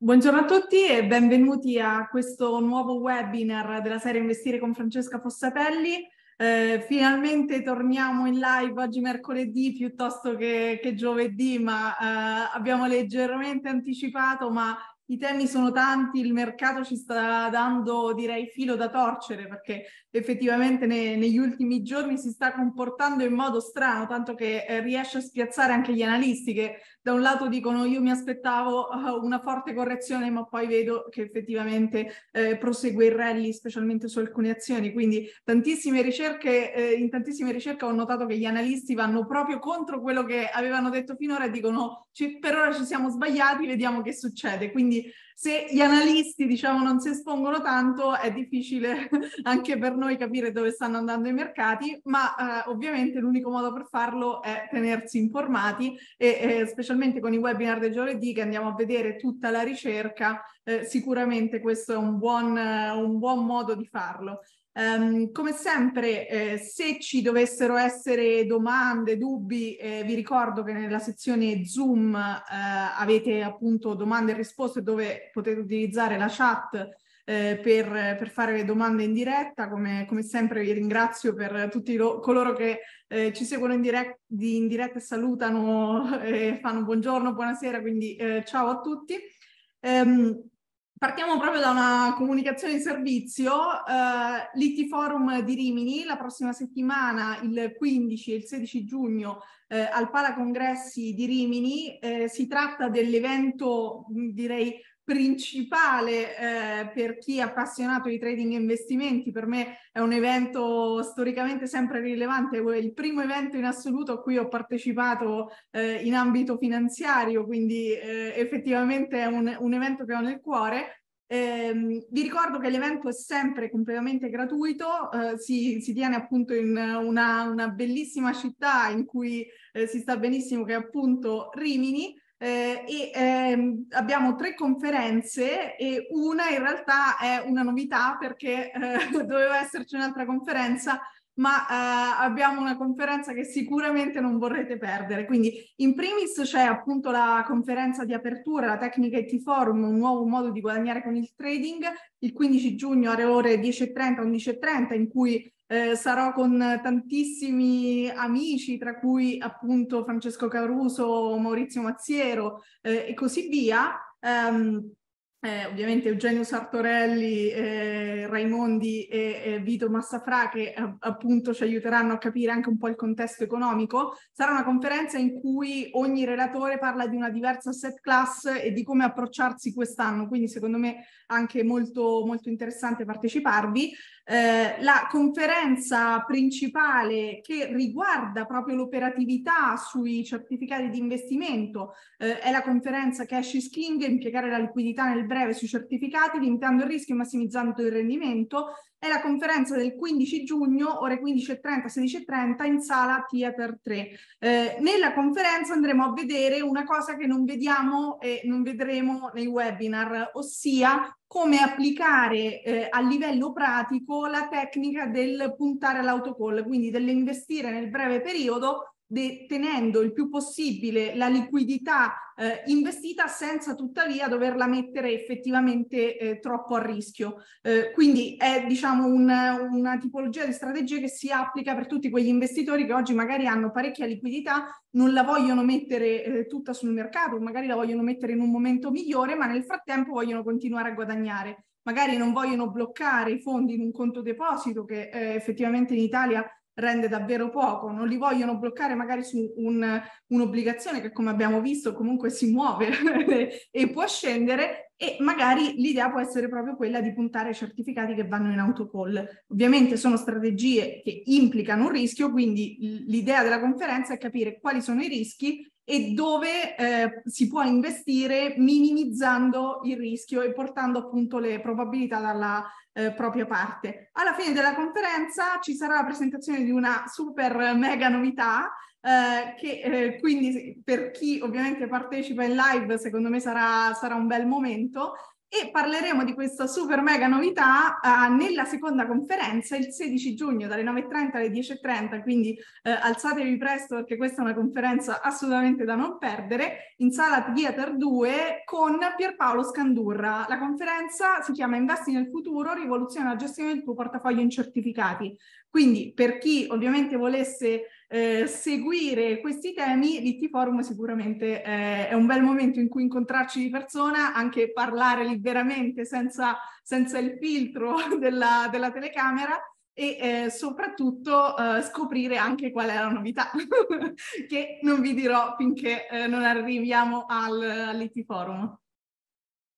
Buongiorno a tutti e benvenuti a questo nuovo webinar della serie Investire con Francesca Fossatelli. Eh, finalmente torniamo in live oggi mercoledì piuttosto che, che giovedì, ma eh, abbiamo leggermente anticipato, ma i temi sono tanti, il mercato ci sta dando, direi, filo da torcere perché effettivamente ne, negli ultimi giorni si sta comportando in modo strano, tanto che eh, riesce a spiazzare anche gli analisti che da un lato dicono io mi aspettavo uh, una forte correzione, ma poi vedo che effettivamente eh, prosegue il rally, specialmente su alcune azioni. Quindi tantissime ricerche, eh, in tantissime ricerche ho notato che gli analisti vanno proprio contro quello che avevano detto finora e dicono per ora ci siamo sbagliati, vediamo che succede. Quindi se gli analisti diciamo non si espongono tanto è difficile anche per noi capire dove stanno andando i mercati, ma eh, ovviamente l'unico modo per farlo è tenersi informati e eh, specialmente con i webinar del giovedì che andiamo a vedere tutta la ricerca, eh, sicuramente questo è un buon, un buon modo di farlo. Um, come sempre, eh, se ci dovessero essere domande, dubbi, eh, vi ricordo che nella sezione Zoom eh, avete appunto domande e risposte dove potete utilizzare la chat eh, per, per, fare le domande in diretta. Come, come sempre vi ringrazio per tutti lo, coloro che eh, ci seguono in, direct, in diretta e salutano e fanno buongiorno, buonasera, quindi eh, ciao a tutti. Um, Partiamo proprio da una comunicazione di servizio, eh, l'IT di Rimini, la prossima settimana, il 15 e il 16 giugno, eh, al Pala Congressi di Rimini. Eh, si tratta dell'evento, direi, principale eh, per chi è appassionato di trading e investimenti. Per me è un evento storicamente sempre rilevante, è il primo evento in assoluto a cui ho partecipato eh, in ambito finanziario, quindi eh, effettivamente è un, un, evento che ho nel cuore. Eh, vi ricordo che l'evento è sempre completamente gratuito, eh, si, si, tiene appunto in una, una bellissima città in cui eh, si sta benissimo, che è appunto Rimini eh, e ehm, abbiamo tre conferenze e una in realtà è una novità perché eh, doveva esserci un'altra conferenza ma eh, abbiamo una conferenza che sicuramente non vorrete perdere. Quindi in primis c'è appunto la conferenza di apertura, la tecnica IT Forum, un nuovo modo di guadagnare con il trading, il 15 giugno alle ore 10.30, 11.30, in cui eh, sarò con tantissimi amici, tra cui appunto Francesco Caruso, Maurizio Mazziero eh, e così via. Um, eh, ovviamente Eugenio Sartorelli, eh, Raimondi e, e, Vito Massafra che eh, appunto ci aiuteranno a capire anche un po' il contesto economico. Sarà una conferenza in cui ogni relatore parla di una diversa set class e di come approcciarsi quest'anno, quindi secondo me anche molto, molto interessante parteciparvi. Eh, la conferenza principale che riguarda proprio l'operatività sui certificati di investimento eh, è la conferenza Cash is King, impiegare la liquidità nel breve sui certificati, limitando il rischio e massimizzando il rendimento. È la conferenza del 15 giugno, ore 15.30, 16.30 in sala Theater 3. Eh, nella conferenza andremo a vedere una cosa che non vediamo e non vedremo nei webinar, ossia come applicare eh, a livello pratico la tecnica del puntare all'autocall, quindi dell'investire nel breve periodo tenendo il più possibile la liquidità eh, investita senza tuttavia doverla mettere effettivamente eh, troppo a rischio. Eh, quindi è diciamo un, una tipologia di strategia che si applica per tutti quegli investitori che oggi magari hanno parecchia liquidità, non la vogliono mettere eh, tutta sul mercato, magari la vogliono mettere in un momento migliore, ma nel frattempo vogliono continuare a guadagnare. Magari non vogliono bloccare i fondi in un conto deposito che eh, effettivamente in Italia rende davvero poco, non li vogliono bloccare magari su un, un'obbligazione che come abbiamo visto comunque si muove e può scendere e magari l'idea può essere proprio quella di puntare certificati che vanno in autocall. Ovviamente sono strategie che implicano un rischio, quindi l'idea della conferenza è capire quali sono i rischi e dove eh, si può investire minimizzando il rischio e portando appunto le probabilità dalla eh, propria parte. Alla fine della conferenza ci sarà la presentazione di una super mega novità eh, che eh, quindi per chi ovviamente partecipa in live secondo me sarà, sarà un bel momento e parleremo di questa super mega novità uh, nella seconda conferenza il 16 giugno dalle 9.30 alle 10.30, quindi uh, alzatevi presto perché questa è una conferenza assolutamente da non perdere, in sala Theater 2 con Pierpaolo Scandurra. La conferenza si chiama Investi nel futuro, rivoluzione la gestione del tuo portafoglio in certificati. Quindi per chi ovviamente volesse eh, seguire questi temi, l'IT Forum sicuramente eh, è un bel momento in cui incontrarci di persona, anche parlare liberamente senza, senza il filtro della, della telecamera e eh, soprattutto eh, scoprire anche qual è la novità, che non vi dirò finché eh, non arriviamo al, all'IT Forum.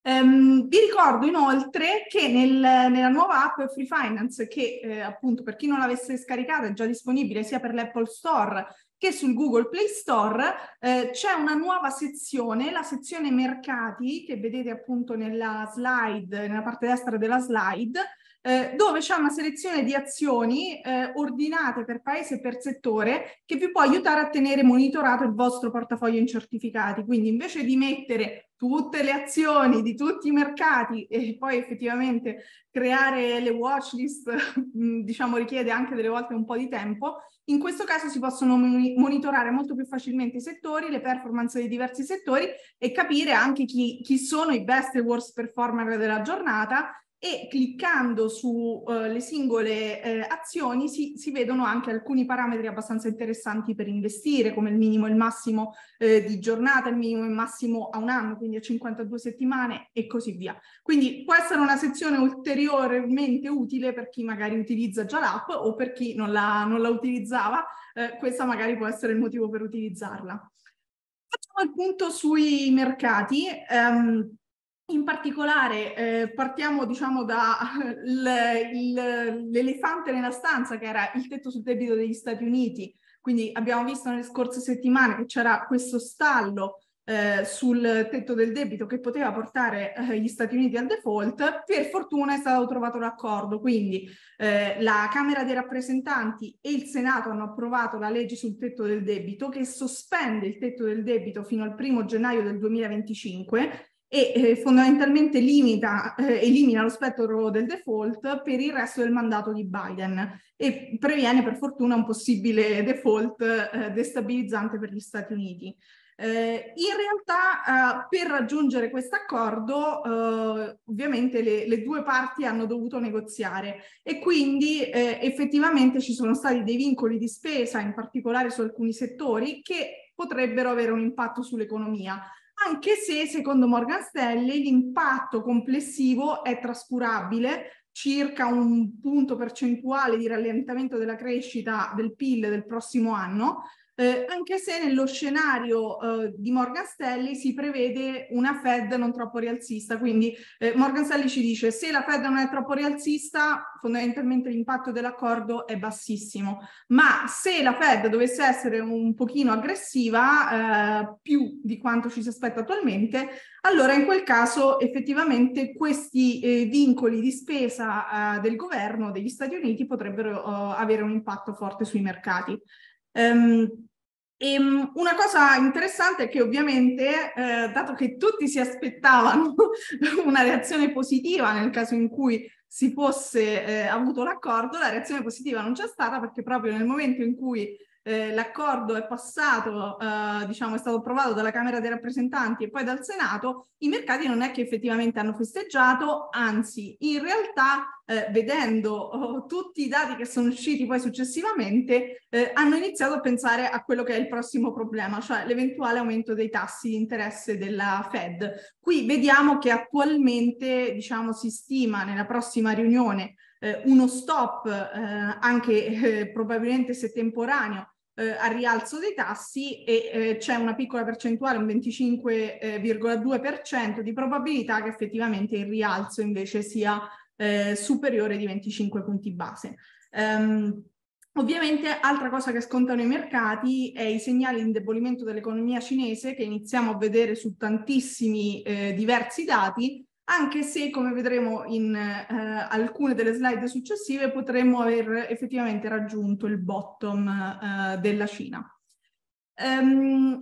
Um, vi ricordo inoltre che nel, nella nuova app Free Finance, che eh, appunto per chi non l'avesse scaricata è già disponibile sia per l'Apple Store che sul Google Play Store, eh, c'è una nuova sezione, la sezione mercati, che vedete appunto nella slide, nella parte destra della slide, eh, dove c'è una selezione di azioni eh, ordinate per paese e per settore che vi può aiutare a tenere monitorato il vostro portafoglio in certificati. Quindi invece di mettere tutte le azioni di tutti i mercati e poi effettivamente creare le watchlist, diciamo, richiede anche delle volte un po' di tempo, in questo caso si possono monitorare molto più facilmente i settori, le performance dei diversi settori e capire anche chi, chi sono i best e worst performer della giornata e cliccando sulle uh, singole eh, azioni si, si, vedono anche alcuni parametri abbastanza interessanti per investire, come il minimo e il massimo eh, di giornata, il minimo e il massimo a un anno, quindi a 52 settimane e così via. Quindi può essere una sezione ulteriormente utile per chi magari utilizza già l'app o per chi non la, non la utilizzava, eh, questa magari può essere il motivo per utilizzarla. Facciamo il punto sui mercati. Um, in particolare eh, partiamo diciamo dall'elefante nella stanza che era il tetto sul debito degli Stati Uniti, quindi abbiamo visto nelle scorse settimane che c'era questo stallo eh, sul tetto del debito che poteva portare eh, gli Stati Uniti al default, per fortuna è stato trovato l'accordo, quindi eh, la Camera dei rappresentanti e il Senato hanno approvato la legge sul tetto del debito che sospende il tetto del debito fino al primo gennaio del 2025 e eh, fondamentalmente limita, eh, elimina lo spettro del default per il resto del mandato di Biden e previene per fortuna un possibile default eh, destabilizzante per gli Stati Uniti. Eh, in realtà eh, per raggiungere questo accordo eh, ovviamente le, le, due parti hanno dovuto negoziare e quindi effettivamente ci sono stati dei vincoli di spesa in particolare su alcuni settori che potrebbero avere un impatto sull'economia anche se secondo Morgan Stanley l'impatto complessivo è trascurabile, circa un punto percentuale di rallentamento della crescita del PIL del prossimo anno, eh, anche se nello scenario eh, di Morgan Stanley si prevede una Fed non troppo rialzista, quindi eh, Morgan Stanley ci dice se la Fed non è troppo rialzista fondamentalmente l'impatto dell'accordo è bassissimo, ma se la Fed dovesse essere un pochino aggressiva, eh, più di quanto ci si aspetta attualmente, allora in quel caso effettivamente questi eh, vincoli di spesa eh, del governo degli Stati Uniti potrebbero avere un impatto forte sui mercati. Um, e ehm, una cosa interessante è che ovviamente, eh, dato che tutti si aspettavano una reazione positiva nel caso in cui si fosse eh, avuto l'accordo, la reazione positiva non c'è stata perché proprio nel momento in cui eh, l'accordo è passato, eh, diciamo, è stato approvato dalla Camera dei rappresentanti e poi dal Senato, i mercati non è che effettivamente hanno festeggiato, anzi, in realtà, eh, vedendo oh, tutti i dati che sono usciti poi successivamente, eh, hanno iniziato a pensare a quello che è il prossimo problema, cioè l'eventuale aumento dei tassi di interesse della Fed. Qui vediamo che attualmente, diciamo, si stima nella prossima riunione eh, uno stop eh, anche eh, probabilmente se temporaneo eh, al rialzo dei tassi e eh, c'è una piccola percentuale, un 25,2% di probabilità che effettivamente il rialzo invece sia eh, superiore di 25 punti base. Um, Ovviamente altra cosa che scontano i mercati è i segnali di indebolimento dell'economia cinese che iniziamo a vedere su tantissimi eh, diversi dati anche se come vedremo in eh, alcune delle slide successive potremmo aver effettivamente raggiunto il bottom eh, della Cina. Um,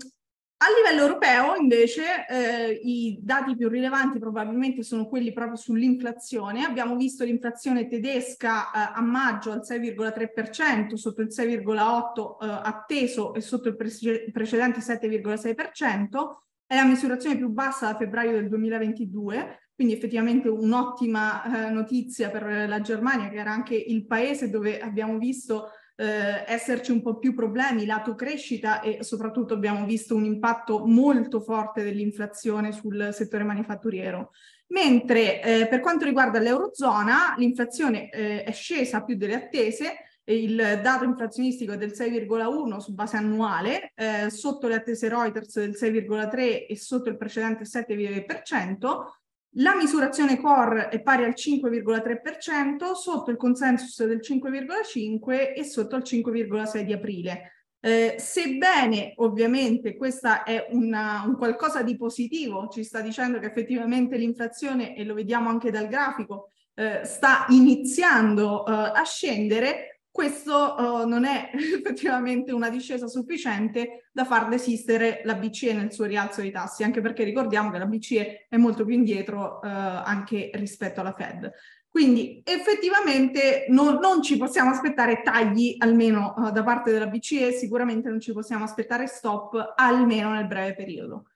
A livello europeo, invece, eh, i dati più rilevanti probabilmente sono quelli proprio sull'inflazione. Abbiamo visto l'inflazione tedesca eh, a maggio al 6,3%, sotto il 6,8% eh, atteso e sotto il pre- precedente 7,6%. È la misurazione più bassa da febbraio del 2022, quindi effettivamente un'ottima eh, notizia per la Germania, che era anche il paese dove abbiamo visto eh, esserci un po' più problemi lato crescita e soprattutto abbiamo visto un impatto molto forte dell'inflazione sul settore manifatturiero. Mentre eh, per quanto riguarda l'Eurozona, l'inflazione eh, è scesa più delle attese, il dato inflazionistico è del 6,1 su base annuale, eh, sotto le attese Reuters del 6,3 e sotto il precedente 7,%, la misurazione core è pari al 5,3%, sotto il consensus del 5,5% e sotto il 5,6% di aprile. Eh, sebbene ovviamente questa è una, un qualcosa di positivo, ci sta dicendo che effettivamente l'inflazione, e lo vediamo anche dal grafico, eh, sta iniziando eh, a scendere, questo uh, non è effettivamente una discesa sufficiente da far desistere la BCE nel suo rialzo dei tassi, anche perché ricordiamo che la BCE è molto più indietro uh, anche rispetto alla Fed. Quindi effettivamente non, non ci possiamo aspettare tagli almeno uh, da parte della BCE, sicuramente non ci possiamo aspettare stop almeno nel breve periodo.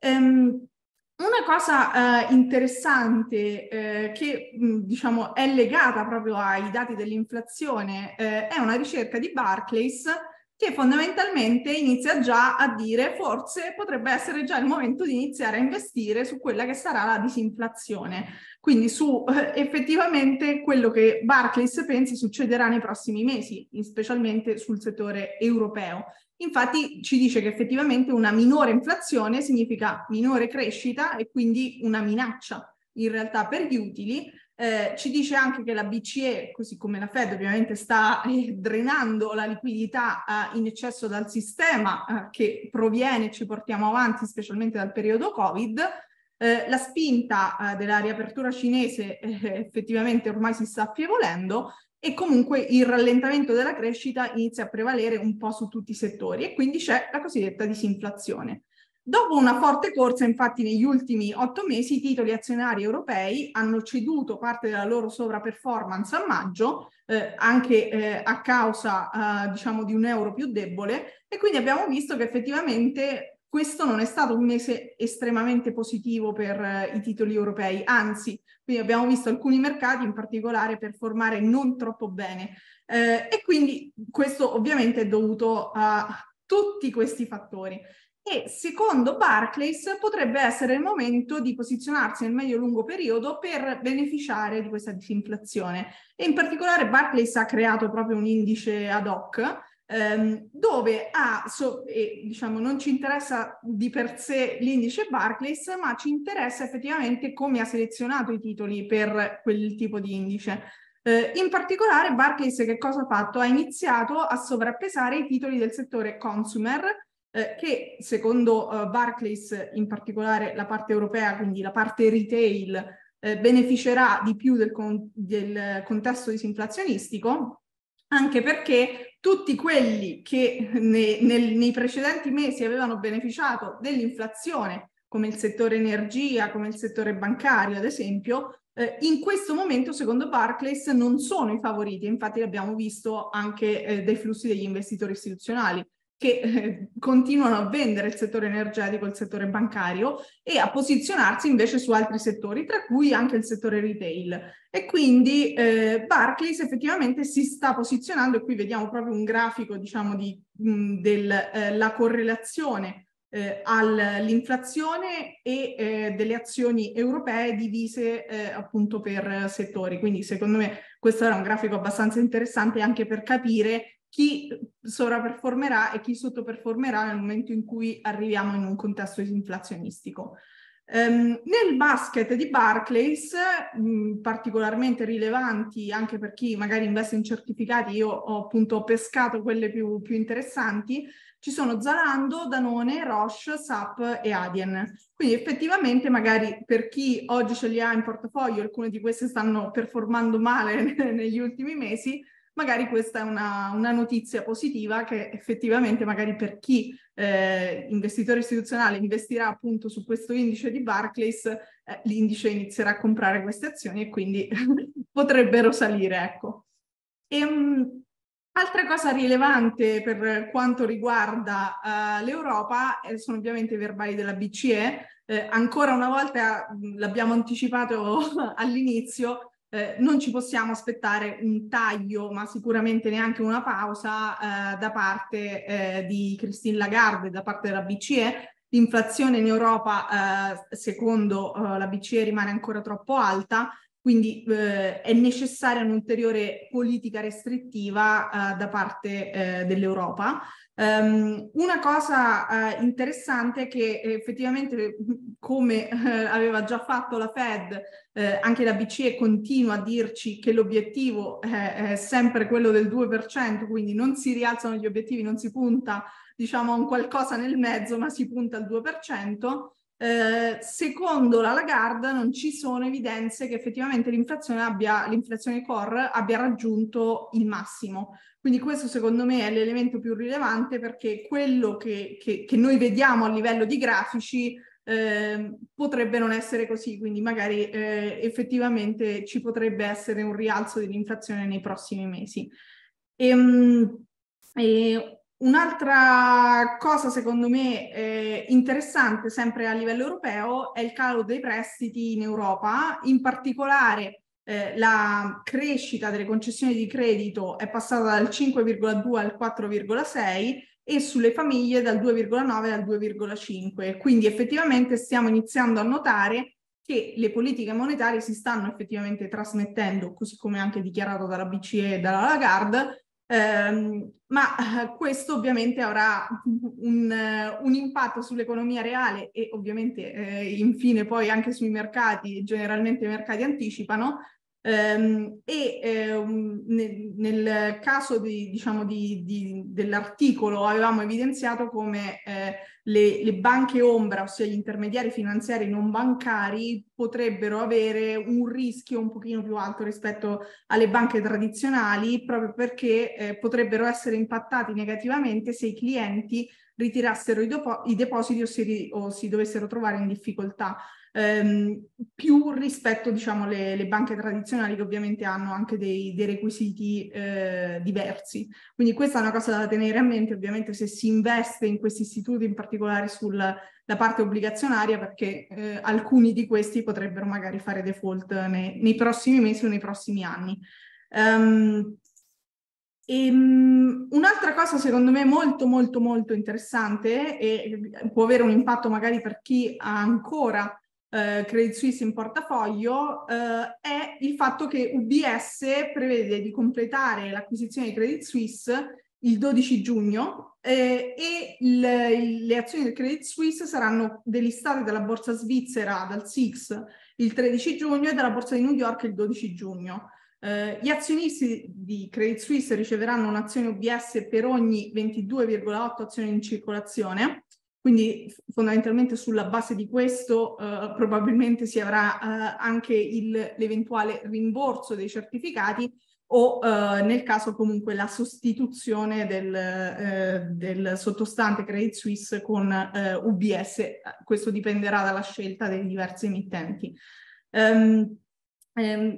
Um, una cosa eh, interessante eh, che mh, diciamo è legata proprio ai dati dell'inflazione eh, è una ricerca di Barclays che fondamentalmente inizia già a dire forse potrebbe essere già il momento di iniziare a investire su quella che sarà la disinflazione, quindi su eh, effettivamente quello che Barclays pensi succederà nei prossimi mesi, specialmente sul settore europeo. Infatti ci dice che effettivamente una minore inflazione significa minore crescita e quindi una minaccia in realtà per gli utili. Eh, ci dice anche che la BCE, così come la Fed ovviamente sta eh, drenando la liquidità eh, in eccesso dal sistema eh, che proviene, ci portiamo avanti specialmente dal periodo Covid, eh, la spinta eh, della riapertura cinese effettivamente ormai si sta affievolendo e comunque il rallentamento della crescita inizia a prevalere un po' su tutti i settori e quindi c'è la cosiddetta disinflazione. Dopo una forte corsa, infatti, negli ultimi otto mesi i titoli azionari europei hanno ceduto parte della loro sovraperformance a maggio, eh, anche eh, a causa, eh, diciamo, di un euro più debole, e quindi abbiamo visto che effettivamente questo non è stato un mese estremamente positivo per eh, i titoli europei, anzi, quindi abbiamo visto alcuni mercati in particolare performare non troppo bene eh, e quindi questo ovviamente è dovuto a tutti questi fattori. E secondo Barclays potrebbe essere il momento di posizionarsi nel medio-lungo periodo per beneficiare di questa disinflazione. E in particolare Barclays ha creato proprio un indice ad hoc ehm, dove ha, so, e, diciamo, non ci interessa di per sé l'indice Barclays, ma ci interessa effettivamente come ha selezionato i titoli per quel tipo di indice. Eh, in particolare Barclays che cosa ha fatto? Ha iniziato a sovrappesare i titoli del settore consumer, eh, che secondo eh, Barclays, in particolare la parte europea, quindi la parte retail, eh, beneficerà di più del, con del contesto disinflazionistico, anche perché tutti quelli che ne, nel, nei precedenti mesi avevano beneficiato dell'inflazione, come il settore energia, come il settore bancario, ad esempio, eh, in questo momento, secondo Barclays, non sono i favoriti. Infatti l'abbiamo visto anche eh, dai flussi degli investitori istituzionali che eh, continuano a vendere il settore energetico, il settore bancario e a posizionarsi invece su altri settori, tra cui anche il settore retail. E quindi eh, Barclays effettivamente si sta posizionando, e qui vediamo proprio un grafico, diciamo, di, della eh, correlazione eh, all'inflazione e eh, delle azioni europee divise eh, appunto per settori. Quindi secondo me questo era un grafico abbastanza interessante anche per capire chi sovraperformerà e chi sottoperformerà nel momento in cui arriviamo in un contesto disinflazionistico. Um, nel basket di Barclays, mh, particolarmente rilevanti anche per chi magari investe in certificati, io ho appunto pescato quelle più, più interessanti, ci sono Zalando, Danone, Roche, SAP e Adyen. Quindi effettivamente magari per chi oggi ce li ha in portafoglio, alcune di queste stanno performando male negli ultimi mesi, magari questa è una, una notizia positiva che effettivamente magari per chi eh, investitore istituzionale investirà appunto su questo indice di Barclays, eh, l'indice inizierà a comprare queste azioni e quindi potrebbero salire, ecco. E, um, Altra cosa rilevante per quanto riguarda uh, l'Europa eh, sono ovviamente i verbali della BCE. Eh, ancora una volta l'abbiamo anticipato all'inizio, eh, non ci possiamo aspettare un taglio, ma sicuramente neanche una pausa eh, da parte eh, di Christine Lagarde, da parte della BCE. L'inflazione in Europa, secondo la BCE, rimane ancora troppo alta quindi eh, è necessaria un'ulteriore politica restrittiva eh, da parte eh, dell'Europa. Um, una cosa uh, interessante è che effettivamente, come uh, aveva già fatto la Fed, uh, anche la BCE continua a dirci che l'obiettivo è, è, sempre quello del 2%, quindi non si rialzano gli obiettivi, non si punta diciamo a un qualcosa nel mezzo, ma si punta al 2%. Eh, secondo la Lagarde non ci sono evidenze che effettivamente l'inflazione, abbia, l'inflazione core abbia raggiunto il massimo. Quindi questo secondo me è l'elemento più rilevante perché quello che, che, che noi vediamo a livello di grafici eh, potrebbe non essere così, quindi magari eh, effettivamente ci potrebbe essere un rialzo dell'inflazione nei prossimi mesi. E, ehm, e Un'altra cosa secondo me eh, interessante sempre a livello europeo è il calo dei prestiti in Europa, in particolare eh, la crescita delle concessioni di credito è passata dal 5,2 al 4,6 e sulle famiglie dal 2,9 al 2,5. Quindi effettivamente stiamo iniziando a notare che le politiche monetarie si stanno effettivamente trasmettendo, così come anche dichiarato dalla BCE e dalla Lagarde, Um, ma uh, questo ovviamente avrà un, un, impatto sull'economia reale e ovviamente eh, infine poi anche sui mercati, generalmente i mercati anticipano, Um, e um, nel, nel, caso di, diciamo, di, di, dell'articolo avevamo evidenziato come eh, le, le, banche ombra, ossia gli intermediari finanziari non bancari, potrebbero avere un rischio un pochino più alto rispetto alle banche tradizionali, proprio perché eh, potrebbero essere impattati negativamente se i clienti ritirassero i, depo- i depositi o si, o si dovessero trovare in difficoltà ehm, più rispetto diciamo alle le banche tradizionali che ovviamente hanno anche dei, dei requisiti eh, diversi. Quindi questa è una cosa da tenere a mente ovviamente se si investe in questi istituti, in particolare sulla parte obbligazionaria, perché eh, alcuni di questi potrebbero magari fare default nei, nei prossimi mesi o nei prossimi anni. Um, e, um, un'altra cosa secondo me molto molto molto interessante e può avere un impatto magari per chi ha ancora eh, Credit Suisse in portafoglio eh, è il fatto che UBS prevede di completare l'acquisizione di Credit Suisse il 12 giugno eh, e il, le azioni del Credit Suisse saranno delistate dalla borsa svizzera dal SIX il 13 giugno e dalla borsa di New York il 12 giugno. Uh, gli azionisti di Credit Suisse riceveranno un'azione UBS per ogni 22,8 azioni in circolazione quindi fondamentalmente sulla base di questo eh, probabilmente si avrà eh, anche il, l'eventuale rimborso dei certificati o eh, nel caso comunque la sostituzione del, eh, del sottostante Credit Suisse con eh, UBS. Questo dipenderà dalla scelta dei diversi emittenti. Um,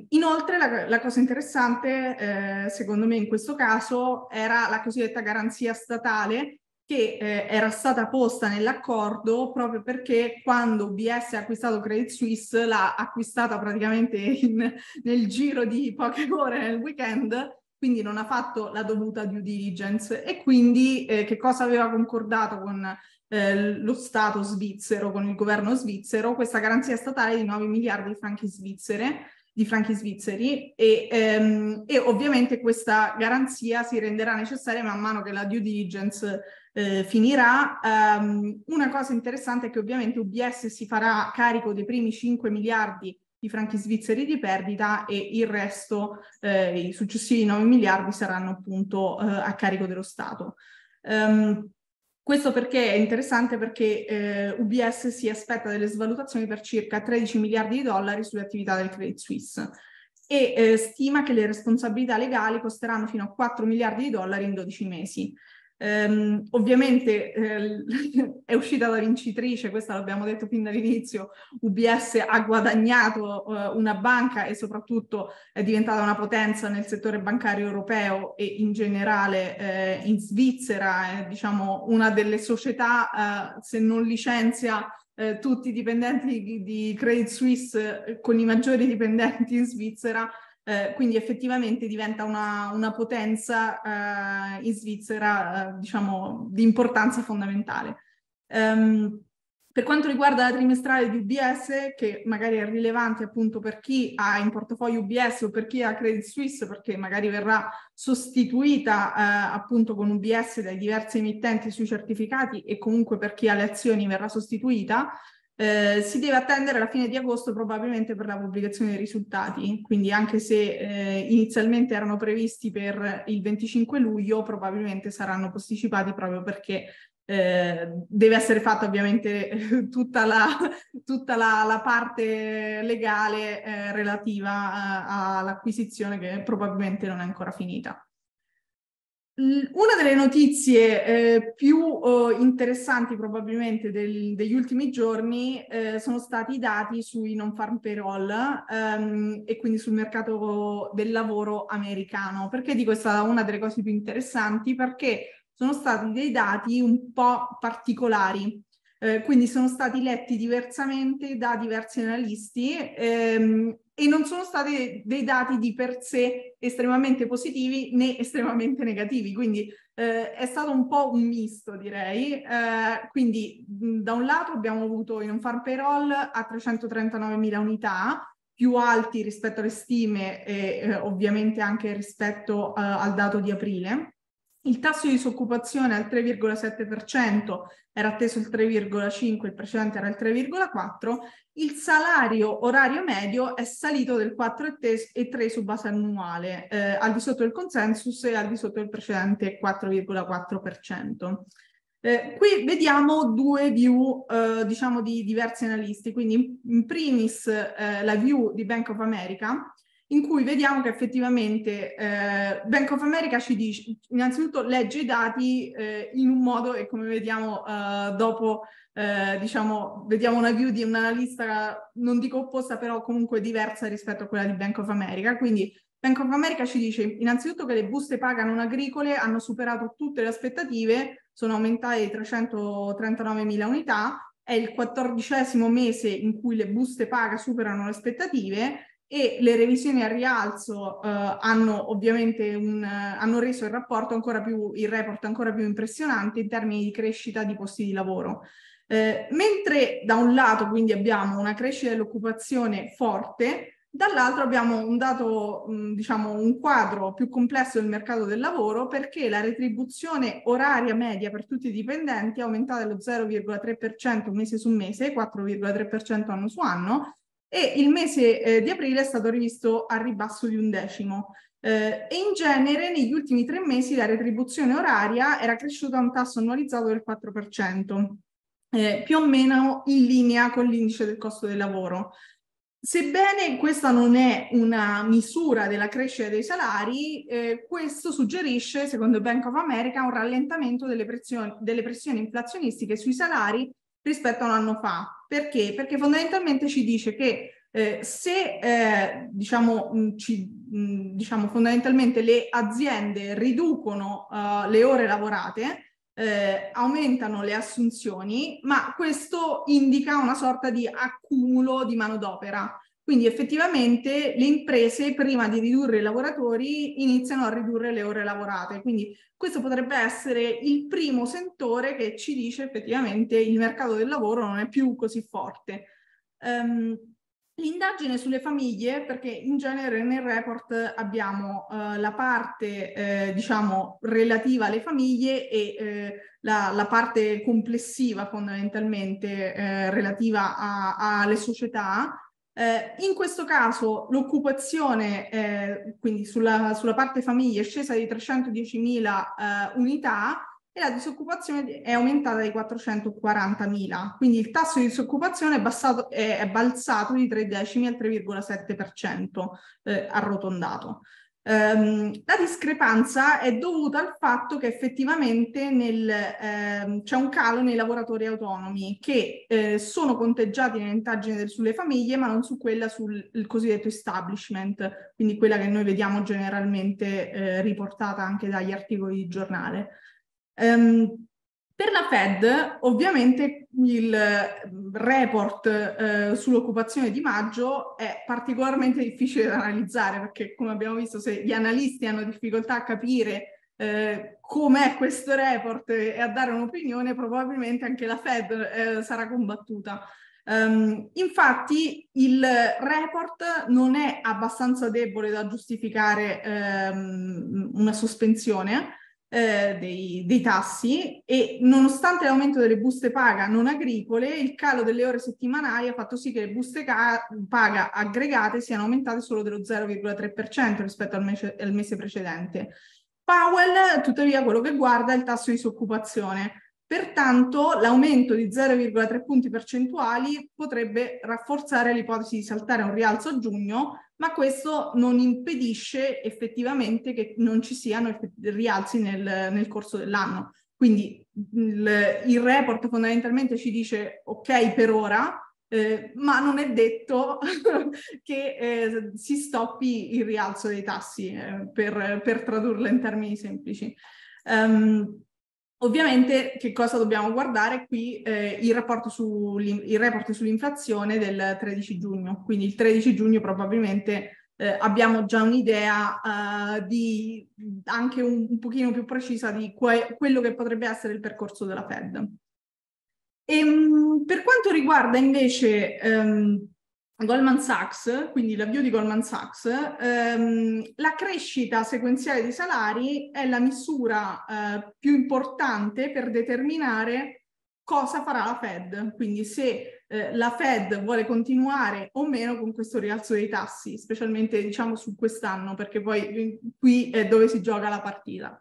inoltre la, la, cosa interessante eh, secondo me in questo caso era la cosiddetta garanzia statale che eh, era stata posta nell'accordo proprio perché quando UBS ha acquistato Credit Suisse l'ha acquistata praticamente in, nel giro di poche ore nel weekend, quindi non ha fatto la dovuta due diligence. E quindi eh, che cosa aveva concordato con eh, lo Stato svizzero, con il governo svizzero, questa garanzia statale di 9 miliardi di franchi svizzere di franchi svizzeri e, ehm, e, ovviamente questa garanzia si renderà necessaria man mano che la due diligence eh, finirà. Um, una cosa interessante è che ovviamente UBS si farà carico dei primi 5 miliardi di franchi svizzeri di perdita e il resto, eh, i successivi 9 miliardi saranno appunto eh, a carico dello Stato. Um, questo perché è interessante perché eh, UBS si aspetta delle svalutazioni per circa 13 miliardi di dollari sulle attività del Credit Suisse. e eh, stima che le responsabilità legali costeranno fino a 4 miliardi di dollari in 12 mesi. Um, ovviamente eh, è uscita la vincitrice, questo l'abbiamo detto fin dall'inizio, UBS ha guadagnato uh, una banca e soprattutto è diventata una potenza nel settore bancario europeo e in generale eh, in Svizzera, è diciamo una delle società, uh, se non licenzia eh, tutti i dipendenti di, di Credit Suisse eh, con i maggiori dipendenti in Svizzera, eh, quindi effettivamente diventa una, una potenza eh, in Svizzera, eh, diciamo, di importanza fondamentale. Um, per quanto riguarda la trimestrale di UBS, che magari è rilevante appunto per chi ha in portafoglio UBS o per chi ha Credit Suisse, perché magari verrà sostituita eh, appunto con UBS dai diversi emittenti sui certificati e comunque per chi ha le azioni verrà sostituita, eh, si deve attendere la fine di agosto probabilmente per la pubblicazione dei risultati, quindi anche se eh, inizialmente erano previsti per il 25 luglio, probabilmente saranno posticipati proprio perché eh, deve essere fatta ovviamente tutta la, tutta la, la parte legale eh, relativa all'acquisizione che probabilmente non è ancora finita. Una delle notizie eh, più eh, interessanti probabilmente del, degli ultimi giorni eh, sono stati i dati sui non-farm payroll ehm, e quindi sul mercato del lavoro americano. Perché dico è stata una delle cose più interessanti? Perché sono stati dei dati un po' particolari. Eh, quindi sono stati letti diversamente da diversi analisti ehm, e non sono stati dei dati di per sé estremamente positivi né estremamente negativi, quindi eh, è stato un po' un misto direi. Eh, quindi da un lato abbiamo avuto in un farm payroll a 339.000 unità, più alti rispetto alle stime e eh, ovviamente anche rispetto eh, al dato di aprile. Il tasso di disoccupazione al 3,7% era atteso il 3,5%, il precedente era il 3,4%, il salario orario medio è salito del 4,3% su base annuale, eh, al di sotto del consensus e al di sotto del precedente 4,4%. Eh, qui vediamo due view, eh, diciamo, di diversi analisti, quindi in primis eh, la view di Bank of America, in cui vediamo che effettivamente eh, Bank of America ci dice, innanzitutto legge i dati eh, in un modo e come vediamo eh, dopo, eh, diciamo, vediamo una view di un analista, non dico opposta, però comunque diversa rispetto a quella di Bank of America. Quindi Bank of America ci dice innanzitutto che le buste paga non agricole hanno superato tutte le aspettative, sono aumentate di 339.000 unità, è il quattordicesimo mese in cui le buste paga superano le aspettative e le revisioni a rialzo eh, hanno ovviamente un, hanno reso il rapporto ancora più, il report ancora più impressionante in termini di crescita di posti di lavoro. Eh, mentre da un lato quindi abbiamo una crescita dell'occupazione forte, dall'altro abbiamo un dato, mh, diciamo, un quadro più complesso del mercato del lavoro perché la retribuzione oraria media per tutti i dipendenti è aumentata dello 0,3% mese su mese, 4,3% anno su anno, e il mese eh, di aprile è stato rivisto a ribasso di un decimo. Eh, e in genere negli ultimi tre mesi la retribuzione oraria era cresciuta a un tasso annualizzato del 4%, eh, più o meno in linea con l'indice del costo del lavoro. Sebbene questa non è una misura della crescita dei salari, eh, questo suggerisce, secondo Bank of America, un rallentamento delle pressioni, delle pressioni inflazionistiche sui salari rispetto a un anno fa. Perché? Perché fondamentalmente ci dice che eh, se eh, diciamo, ci, diciamo, fondamentalmente le aziende riducono uh, le ore lavorate, eh, aumentano le assunzioni, ma questo indica una sorta di accumulo di manodopera. Quindi effettivamente le imprese prima di ridurre i lavoratori iniziano a ridurre le ore lavorate. Quindi questo potrebbe essere il primo sentore che ci dice effettivamente il mercato del lavoro non è più così forte. Um, L'indagine sulle famiglie, perché in genere nel report abbiamo uh, la parte, eh, diciamo, relativa alle famiglie e eh, la, la, parte complessiva fondamentalmente eh, relativa alle società, eh, in questo caso l'occupazione, eh, quindi sulla, sulla, parte famiglie, è scesa di 310.000 eh, unità, e la disoccupazione è aumentata di 440.000, quindi il tasso di disoccupazione è, bassato, è, è balzato di 3 decimi al 3,7% eh, arrotondato. Um, la discrepanza è dovuta al fatto che effettivamente nel, ehm, c'è un calo nei lavoratori autonomi che eh, sono conteggiati nell'indagine sulle famiglie ma non su quella sul cosiddetto establishment, quindi quella che noi vediamo generalmente eh, riportata anche dagli articoli di giornale. Um, per la Fed, ovviamente, il report eh, sull'occupazione di maggio è particolarmente difficile da analizzare perché, come abbiamo visto, se gli analisti hanno difficoltà a capire eh, com'è questo report e a dare un'opinione, probabilmente anche la Fed eh, sarà combattuta. Um, infatti il report non è abbastanza debole da giustificare um, una sospensione, eh, dei, dei, tassi e nonostante l'aumento delle buste paga non agricole, il calo delle ore settimanali ha fatto sì che le buste paga aggregate siano aumentate solo dello 0,3% rispetto al mese, al mese precedente. Powell, tuttavia, quello che guarda è il tasso di disoccupazione Pertanto l'aumento di 0,3 punti percentuali potrebbe rafforzare l'ipotesi di saltare un rialzo a giugno, ma questo non impedisce effettivamente che non ci siano rialzi nel, nel corso dell'anno. Quindi il, il, report fondamentalmente ci dice ok per ora, eh, ma non è detto che eh, si stoppi il rialzo dei tassi, eh, per, per tradurlo in termini semplici. Um, Ovviamente che cosa dobbiamo guardare qui? Eh, il, rapporto su, il report sull'inflazione del 13 giugno, quindi il 13 giugno probabilmente eh, abbiamo già un'idea eh, di, anche un, un, pochino più precisa di que quello che potrebbe essere il percorso della Fed. E, ehm, per quanto riguarda invece ehm, Goldman Sachs, quindi l'avvio di Goldman Sachs, ehm, la crescita sequenziale dei salari è la misura eh, più importante per determinare cosa farà la Fed, quindi se eh, la Fed vuole continuare o meno con questo rialzo dei tassi, specialmente diciamo su quest'anno, perché poi qui è dove si gioca la partita.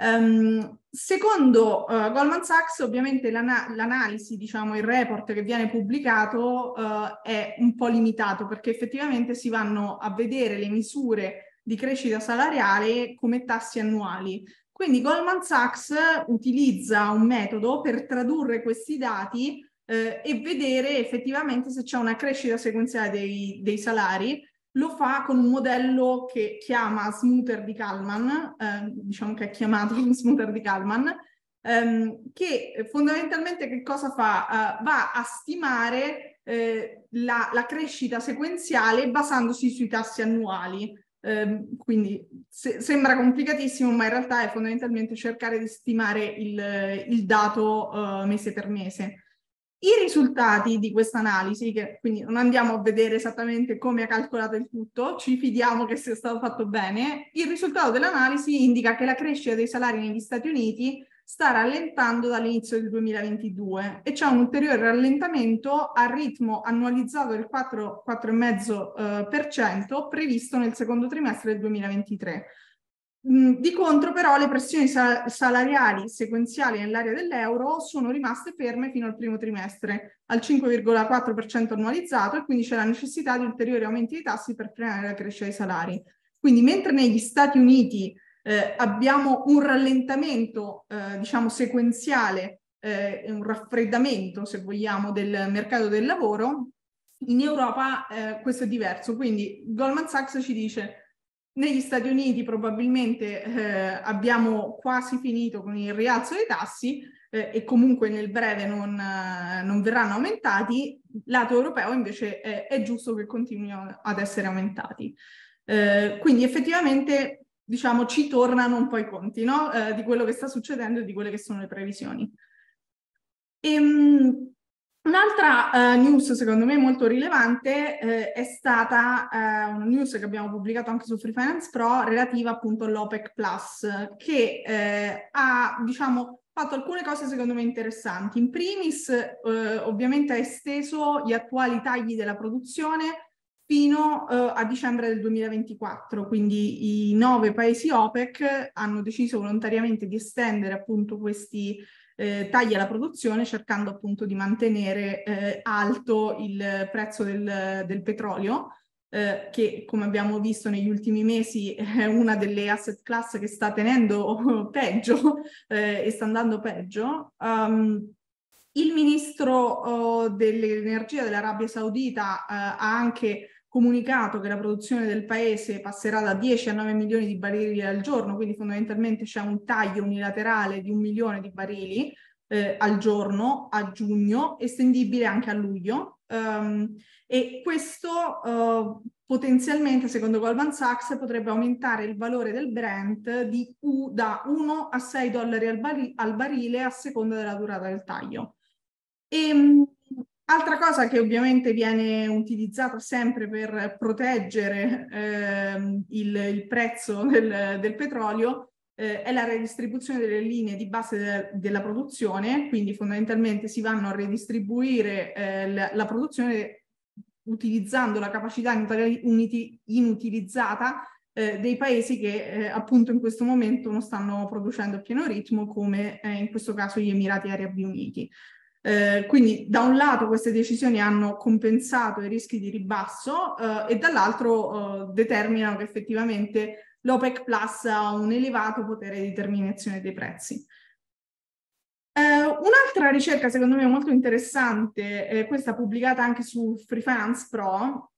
Um, secondo uh, Goldman Sachs, ovviamente l'ana- l'analisi, diciamo il report che viene pubblicato uh, è un po' limitato perché effettivamente si vanno a vedere le misure di crescita salariale come tassi annuali. Quindi Goldman Sachs utilizza un metodo per tradurre questi dati eh, e vedere effettivamente se c'è una crescita sequenziale dei, dei salari lo fa con un modello che chiama Smoother di Kalman, eh, diciamo che è chiamato Smoother di Kalman, ehm, che fondamentalmente che cosa fa? Uh, va a stimare eh, la, la, crescita sequenziale basandosi sui tassi annuali. Eh, quindi se, sembra complicatissimo, ma in realtà è fondamentalmente cercare di stimare il, il dato uh, mese per mese. I risultati di questa analisi, che quindi non andiamo a vedere esattamente come ha calcolato il tutto, ci fidiamo che sia stato fatto bene, il risultato dell'analisi indica che la crescita dei salari negli Stati Uniti sta rallentando dall'inizio del 2022 e c'è un ulteriore rallentamento al ritmo annualizzato del 4,5% eh, previsto nel secondo trimestre del 2023 di contro però le pressioni sal salariali sequenziali nell'area dell'euro sono rimaste ferme fino al primo trimestre, al 5,4% annualizzato e quindi c'è la necessità di ulteriori aumenti di tassi per frenare la crescita dei salari. Quindi mentre negli Stati Uniti eh, abbiamo un rallentamento eh, diciamo sequenziale, eh, un raffreddamento se vogliamo del mercato del lavoro, in Europa eh, questo è diverso. Quindi Goldman Sachs ci dice negli Stati Uniti probabilmente eh, abbiamo quasi finito con il rialzo dei tassi eh, e comunque nel breve non, eh, non, verranno aumentati, lato europeo invece è, è giusto che continuino ad essere aumentati. Eh, quindi effettivamente diciamo ci tornano un po' i conti no? Eh, di quello che sta succedendo e di quelle che sono le previsioni. Ehm, Un'altra uh, news secondo me molto rilevante eh, è stata uh, una news che abbiamo pubblicato anche su Free Finance Pro relativa appunto all'OPEC Plus che eh, ha diciamo fatto alcune cose secondo me interessanti. In primis ovviamente ha esteso gli attuali tagli della produzione fino uh, a dicembre del 2024. Quindi i nove paesi OPEC hanno deciso volontariamente di estendere appunto questi eh, tagli alla produzione cercando appunto di mantenere eh, alto il prezzo del, del petrolio. Eh, che come abbiamo visto negli ultimi mesi è una delle asset class che sta tenendo peggio eh, e sta andando peggio. Um, il ministro uh, dell'energia dell'Arabia Saudita uh, ha anche comunicato che la produzione del paese passerà da 10 a 9 milioni di barili al giorno, quindi fondamentalmente c'è un taglio unilaterale di un milione di barili eh, al giorno a giugno, estendibile anche a luglio. Um, e questo uh, potenzialmente, secondo Goldman Sachs, potrebbe aumentare il valore del Brent di U, da 1 a 6 dollari al, bari al barile a seconda della durata del taglio. E, um, Altra cosa che ovviamente viene utilizzata sempre per proteggere eh, il, il, prezzo del, del petrolio eh, è la redistribuzione delle linee di base de, della produzione, quindi fondamentalmente si vanno a redistribuire eh, la, la, produzione utilizzando la capacità inutilizzata eh, dei paesi che eh, appunto in questo momento non stanno producendo a pieno ritmo, come eh, in questo caso gli Emirati Arabi Uniti. Eh, quindi da un lato queste decisioni hanno compensato i rischi di ribasso eh, e dall'altro eh, determinano che effettivamente l'OPEC Plus ha un elevato potere di determinazione dei prezzi. Eh, un'altra ricerca secondo me molto interessante, questa pubblicata anche su Free Finance Pro,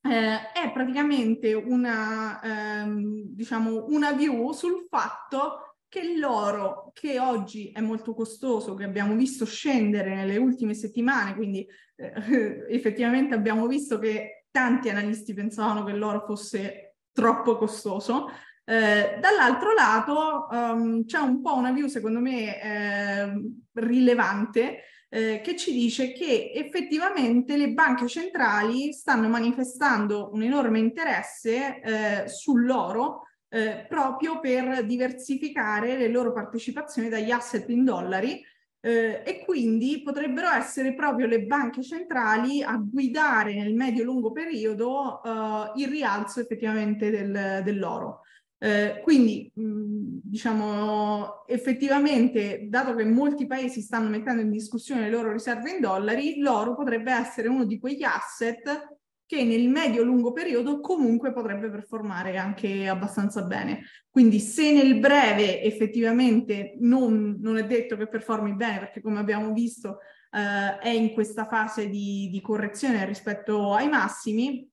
eh, è praticamente una, ehm, diciamo, una view sul fatto che l'oro, che oggi è molto costoso, che abbiamo visto scendere nelle ultime settimane, quindi eh, effettivamente abbiamo visto che tanti analisti pensavano che l'oro fosse troppo costoso. Eh, dall'altro lato um, c'è un po' una view secondo me eh, rilevante eh, che ci dice che effettivamente le banche centrali stanno manifestando un enorme interesse eh, sull'oro eh, proprio per diversificare le loro partecipazioni dagli asset in dollari eh, e quindi potrebbero essere proprio le banche centrali a guidare nel medio-lungo periodo eh, il rialzo effettivamente del, dell'oro. Eh, quindi, mh, diciamo, effettivamente, dato che molti paesi stanno mettendo in discussione le loro riserve in dollari, l'oro potrebbe essere uno di quegli asset che nel medio-lungo periodo comunque potrebbe performare anche abbastanza bene. Quindi se nel breve effettivamente non, non è detto che performi bene, perché come abbiamo visto eh, è in questa fase di, di correzione rispetto ai massimi,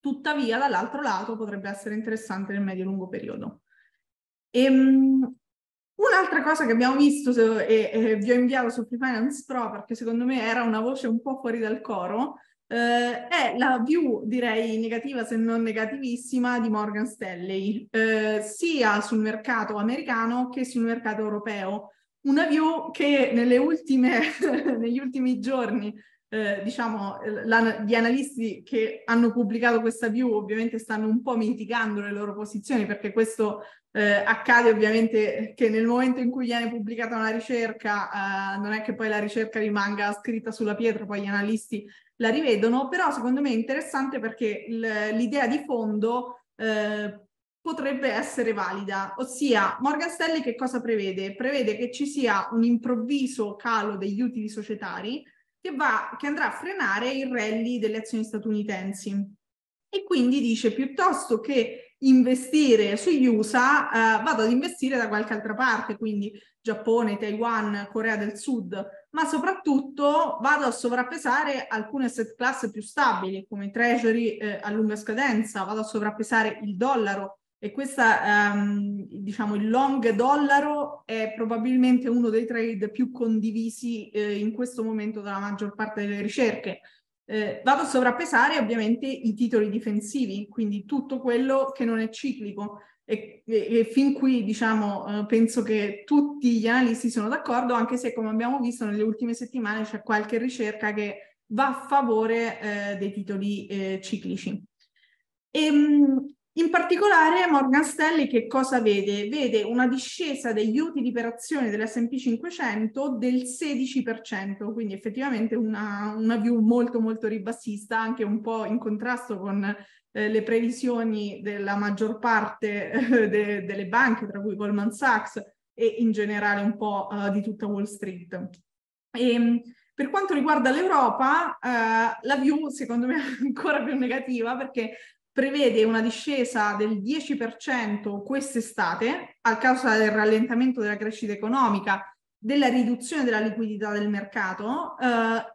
tuttavia dall'altro lato potrebbe essere interessante nel medio-lungo periodo. E, um, Un'altra cosa che abbiamo visto e, e, vi ho inviato su Free Finance Pro perché secondo me era una voce un po' fuori dal coro eh, è la view, direi negativa se non negativissima, di Morgan Stanley, eh, sia sul mercato americano che sul mercato europeo. Una view che ultime, negli ultimi giorni eh, diciamo, la, gli analisti che hanno pubblicato questa view ovviamente stanno un po' mitigando le loro posizioni perché questo eh, accade ovviamente che nel momento in cui viene pubblicata una ricerca eh, non è che poi la ricerca rimanga scritta sulla pietra, poi gli analisti la rivedono, però secondo me è interessante perché l'idea di fondo eh, potrebbe essere valida, ossia Morgan Stanley che cosa prevede? Prevede che ci sia un improvviso calo degli utili societari che, va, che andrà a frenare il rally delle azioni statunitensi. E quindi dice piuttosto che investire sugli USA eh, vado ad investire da qualche altra parte, quindi Giappone, Taiwan, Corea del Sud, ma soprattutto vado a sovrappesare alcune asset class più stabili come treasury eh, a lunga scadenza, vado a sovrappesare il dollaro e questa, ehm, diciamo, il long dollaro è probabilmente uno dei trade più condivisi eh, in questo momento dalla maggior parte delle ricerche. Eh, vado a sovrappesare ovviamente i titoli difensivi, quindi tutto quello che non è ciclico. E, e, e fin qui, diciamo, eh, penso che tutti gli analisti sono d'accordo, anche se, come abbiamo visto nelle ultime settimane, c'è qualche ricerca che va a favore eh, dei titoli eh, ciclici. E, ehm, In particolare Morgan Stanley che cosa vede? Vede una discesa degli utili per azione dell'S&P 500 del 16%, quindi effettivamente una, una view molto molto ribassista, anche un po' in contrasto con eh, le previsioni della maggior parte eh, de, delle banche, tra cui Goldman Sachs e in generale un po' uh, di tutta Wall Street. E, ehm, per quanto riguarda l'Europa, uh, la view secondo me è ancora più negativa perché prevede una discesa del 10% quest'estate a causa del rallentamento della crescita economica, della riduzione della liquidità del mercato, eh,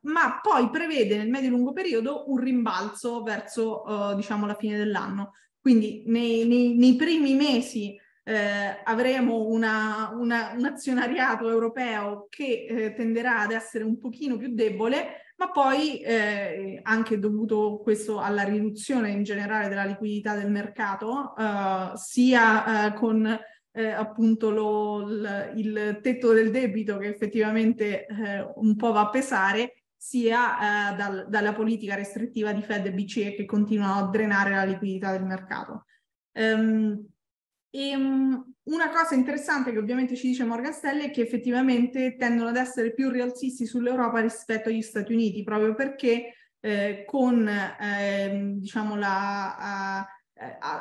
ma poi prevede nel medio-lungo periodo un rimbalzo verso eh, diciamo la fine dell'anno. Quindi nei, nei, nei primi mesi eh, avremo una, una, un azionariato europeo che eh, tenderà ad essere un pochino più debole, ma poi eh, anche dovuto questo alla riduzione in generale della liquidità del mercato, eh, sia eh, con eh, appunto lo, l, il tetto del debito che effettivamente eh, un po' va a pesare, sia eh, dal, dalla politica restrittiva di Fed e BCE che continuano a drenare la liquidità del mercato. Um, e, um, una cosa interessante che ovviamente ci dice Morgan Stanley è che effettivamente tendono ad essere più rialzisti sull'Europa rispetto agli Stati Uniti, proprio perché eh, con eh, diciamo la, uh,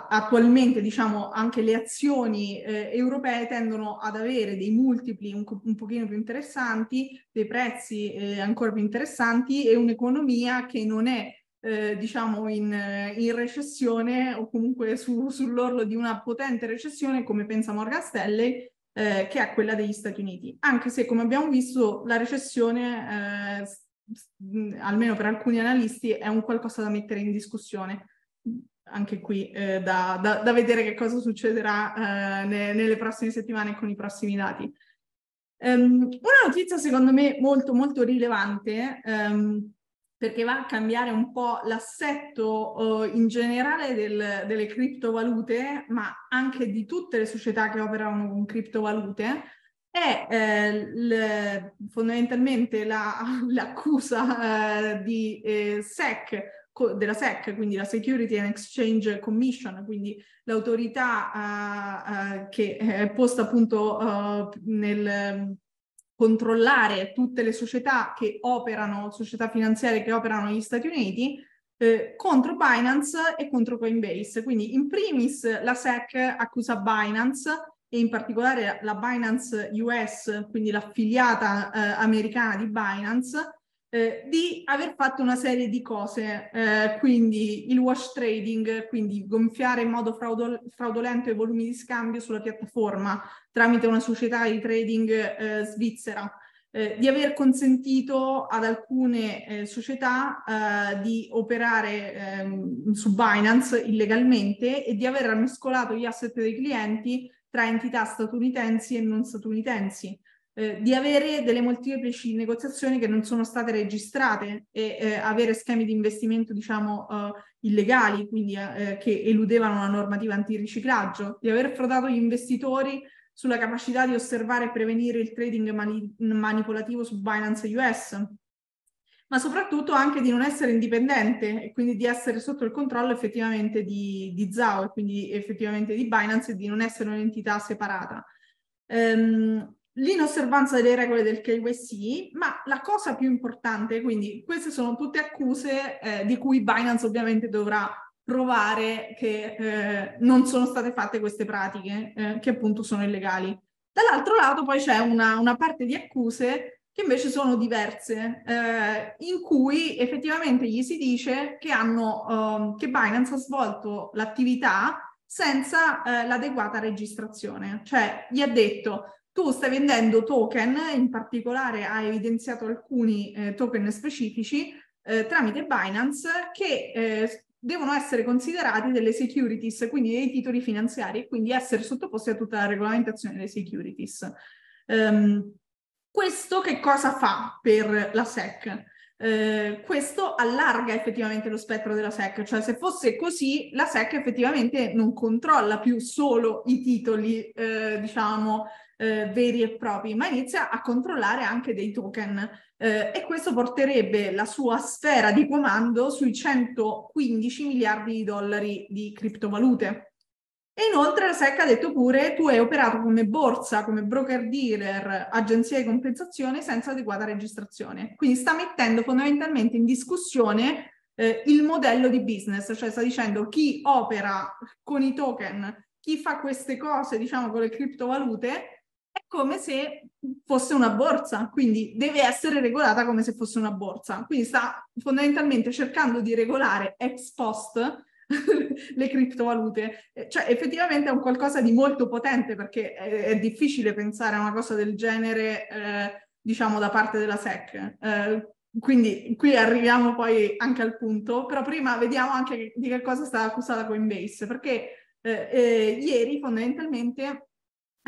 attualmente diciamo anche le azioni eh, europee tendono ad avere dei multipli un, un pochino più interessanti, dei prezzi eh, ancora più interessanti e un'economia che non è eh, diciamo in, in, recessione o comunque su, sull'orlo di una potente recessione come pensa Morgan Stanley eh, che è quella degli Stati Uniti. Anche se come abbiamo visto la recessione eh, almeno per alcuni analisti è un qualcosa da mettere in discussione. Anche qui eh, da, da, da, vedere che cosa succederà eh, ne, nelle prossime settimane con i prossimi dati. Um, una notizia secondo me molto molto rilevante um, perché va a cambiare un po' l'assetto uh, in generale del, delle criptovalute, ma anche di tutte le società che operano con criptovalute, è eh, le, fondamentalmente la, l'accusa eh, di eh, SEC, della SEC, quindi la Security and Exchange Commission, quindi l'autorità uh, uh, che è posta appunto nel controllare tutte le società che operano, società finanziarie che operano negli Stati Uniti, eh, contro Binance e contro Coinbase. Quindi in primis la SEC accusa Binance e in particolare la Binance US, quindi l'affiliata eh, americana di Binance, eh, di aver fatto una serie di cose, eh, quindi il wash trading, quindi gonfiare in modo fraudol- fraudolento i volumi di scambio sulla piattaforma tramite una società di trading eh, svizzera, eh, di aver consentito ad alcune eh, società eh, di operare ehm, su Binance illegalmente e di aver mescolato gli asset dei clienti tra entità statunitensi e non statunitensi eh, di avere delle molteplici negoziazioni che non sono state registrate e eh, avere schemi di investimento, diciamo, uh, illegali, quindi uh, che eludevano la normativa antiriciclaggio, di aver frodato gli investitori sulla capacità di osservare e prevenire il trading mani- manipolativo su Binance US, ma soprattutto anche di non essere indipendente e quindi di essere sotto il controllo effettivamente di, di ZAO e quindi effettivamente di Binance e di non essere un'entità separata. Um, l'inosservanza delle regole del KYC, ma la cosa più importante, quindi queste sono tutte accuse eh, di cui Binance ovviamente dovrà provare che eh, non sono state fatte queste pratiche, eh, che appunto sono illegali. Dall'altro lato poi c'è una, una parte di accuse che invece sono diverse, eh, in cui effettivamente gli si dice che, hanno, uh, che Binance ha svolto l'attività senza eh, l'adeguata registrazione, cioè gli ha detto tu stai vendendo token, in particolare hai evidenziato alcuni eh, token specifici eh, tramite Binance che eh, devono essere considerati delle securities, quindi dei titoli finanziari e quindi essere sottoposti a tutta la regolamentazione delle securities. Um, questo che cosa fa per la SEC? eh, questo allarga effettivamente lo spettro della SEC, cioè se fosse così la SEC effettivamente non controlla più solo i titoli, eh, diciamo, eh, veri e propri, ma inizia a controllare anche dei token eh, e questo porterebbe la sua sfera di comando sui 115 miliardi di dollari di criptovalute. E inoltre la SEC ha detto pure tu hai operato come borsa, come broker dealer, agenzia di compensazione senza adeguata registrazione. Quindi sta mettendo fondamentalmente in discussione eh, il modello di business, cioè sta dicendo chi opera con i token, chi fa queste cose, diciamo, con le criptovalute, è come se fosse una borsa, quindi deve essere regolata come se fosse una borsa. Quindi sta fondamentalmente cercando di regolare ex post le criptovalute. Eh, cioè effettivamente è un qualcosa di molto potente perché è, è difficile pensare a una cosa del genere, eh, diciamo, da parte della SEC. Eh, quindi qui arriviamo poi anche al punto, però prima vediamo anche di che cosa sta accusata Coinbase, perché eh, eh, ieri fondamentalmente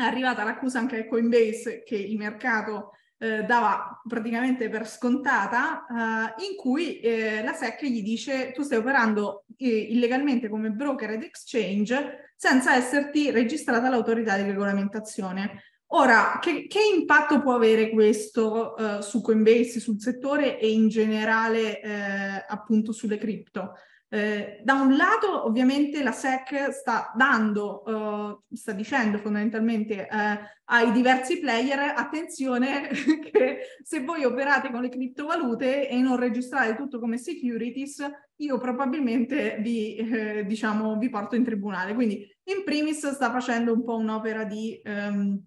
è arrivata l'accusa anche a Coinbase che il mercato eh, dava praticamente per scontata, eh, in cui eh, la SEC gli dice tu stai operando eh, illegalmente come broker ed exchange senza esserti registrata l'autorità di regolamentazione. Ora, che, che impatto può avere questo eh, su Coinbase, sul settore e in generale eh, appunto sulle cripto? Eh, da un lato ovviamente la SEC sta dando, uh, sta dicendo fondamentalmente uh, ai diversi player attenzione che se voi operate con le criptovalute e non registrate tutto come securities, io probabilmente vi, eh, diciamo, vi porto in tribunale. Quindi in primis sta facendo un po' un'opera di... Um,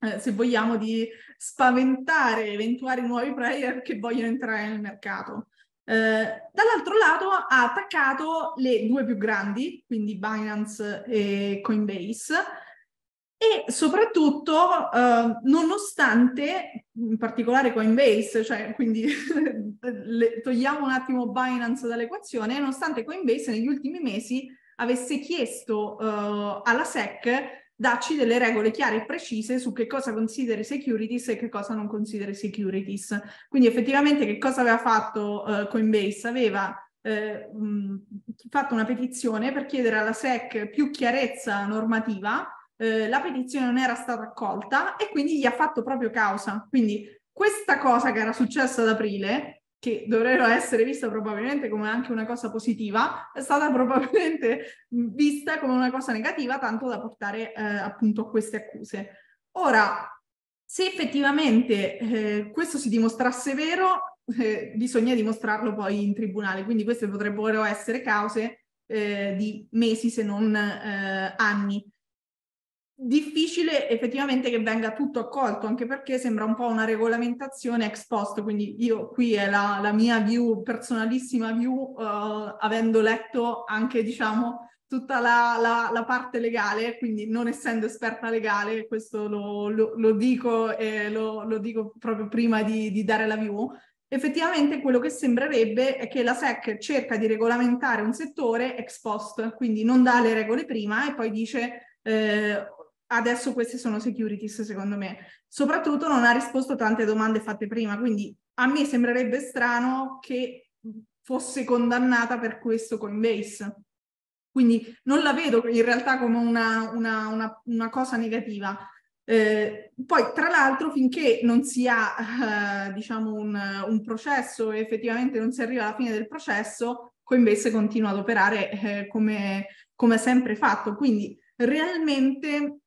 eh, se vogliamo, di spaventare eventuali nuovi player che vogliono entrare nel mercato. Eh, dall'altro lato ha attaccato le due più grandi, quindi Binance e Coinbase, e soprattutto eh, nonostante, in particolare Coinbase, cioè quindi le, togliamo un attimo Binance dall'equazione, nonostante Coinbase negli ultimi mesi avesse chiesto eh, alla SEC darci delle regole chiare e precise su che cosa consideri securities e che cosa non consideri securities. Quindi effettivamente che cosa aveva fatto uh, Coinbase? Aveva eh, mh, fatto una petizione per chiedere alla SEC più chiarezza normativa, eh, la petizione non era stata accolta e quindi gli ha fatto proprio causa. Quindi questa cosa che era successa ad aprile che dovrebbero essere vista probabilmente come anche una cosa positiva, è stata probabilmente vista come una cosa negativa, tanto da portare eh, appunto a queste accuse. Ora, se effettivamente eh, questo si dimostrasse vero, eh, bisogna dimostrarlo poi in tribunale, quindi queste potrebbero essere cause eh, di mesi se non eh, anni difficile effettivamente che venga tutto accolto, anche perché sembra un po' una regolamentazione ex post, quindi io qui è la, la mia view, personalissima view, uh, avendo letto anche, diciamo, tutta la, la, la, parte legale, quindi non essendo esperta legale, questo lo, lo, lo dico e lo, lo, dico proprio prima di, di dare la view, effettivamente quello che sembrerebbe è che la SEC cerca di regolamentare un settore ex post, quindi non dà le regole prima e poi dice eh, adesso queste sono securities secondo me. Soprattutto non ha risposto a tante domande fatte prima, quindi a me sembrerebbe strano che fosse condannata per questo Coinbase. Quindi non la vedo in realtà come una, una, una, una cosa negativa. Eh, poi, tra l'altro, finché non si ha, eh, diciamo, un, un, processo e effettivamente non si arriva alla fine del processo, Coinbase continua ad operare eh, come, come sempre fatto. Quindi, realmente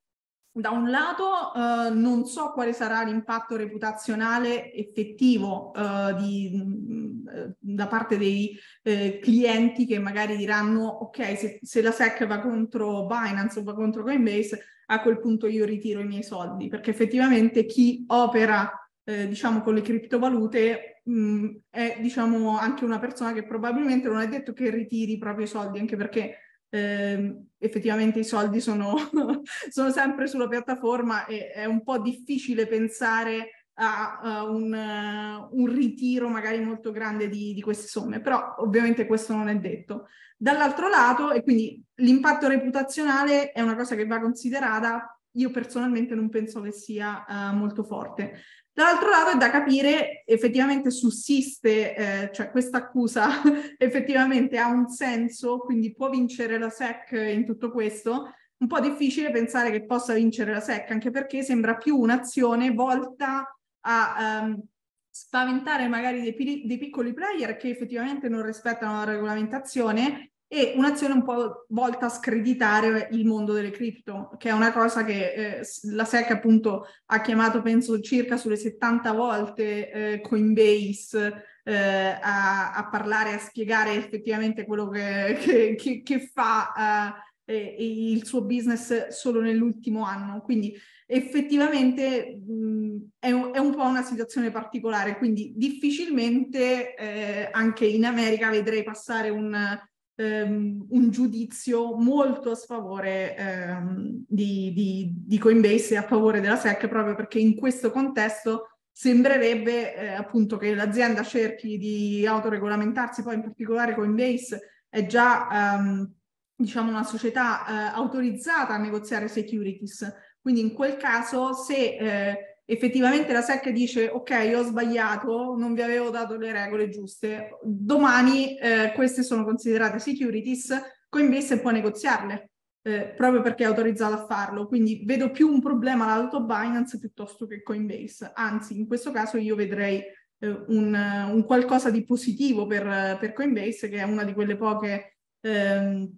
da un lato eh, non so quale sarà l'impatto reputazionale effettivo eh, di, mm, da parte dei eh, clienti che magari diranno ok se, se, la SEC va contro Binance o va contro Coinbase a quel punto io ritiro i miei soldi. Perché effettivamente chi opera eh, diciamo con le criptovalute mh, mm, è diciamo anche una persona che probabilmente non è detto che ritiri i propri soldi anche perché eh, effettivamente i soldi sono, sono, sempre sulla piattaforma e è un po' difficile pensare a, a un, uh, un, ritiro magari molto grande di, di, queste somme, però ovviamente questo non è detto. Dall'altro lato, e quindi l'impatto reputazionale è una cosa che va considerata, io personalmente non penso che sia uh, molto forte. Dall'altro lato è da capire effettivamente sussiste, eh, cioè questa accusa effettivamente ha un senso, quindi può vincere la SEC in tutto questo. Un po' difficile pensare che possa vincere la SEC, anche perché sembra più un'azione volta a um, spaventare magari dei, dei piccoli player che effettivamente non rispettano la regolamentazione e un'azione un po' volta a screditare il mondo delle cripto, che è una cosa che eh, la SEC appunto ha chiamato, penso, circa sulle 70 volte eh, Coinbase eh, a, a, parlare, a spiegare effettivamente quello che, che, che, che fa eh, il suo business solo nell'ultimo anno. Quindi effettivamente mh, è, un, è, un, po' una situazione particolare, quindi difficilmente eh, anche in America vedrei passare un ehm, un giudizio molto a sfavore ehm, di, di, di, Coinbase e a favore della SEC proprio perché in questo contesto sembrerebbe eh, appunto che l'azienda cerchi di autoregolamentarsi, poi in particolare Coinbase è già ehm, diciamo una società eh, autorizzata a negoziare securities, quindi in quel caso se eh, effettivamente la SEC dice ok ho sbagliato, non vi avevo dato le regole giuste, domani eh, queste sono considerate securities, Coinbase può negoziarle. Eh, proprio perché è autorizzato a farlo, quindi vedo più un problema all'auto Binance piuttosto che Coinbase, anzi in questo caso io vedrei eh, un, un, qualcosa di positivo per, per, Coinbase che è una di quelle poche ehm,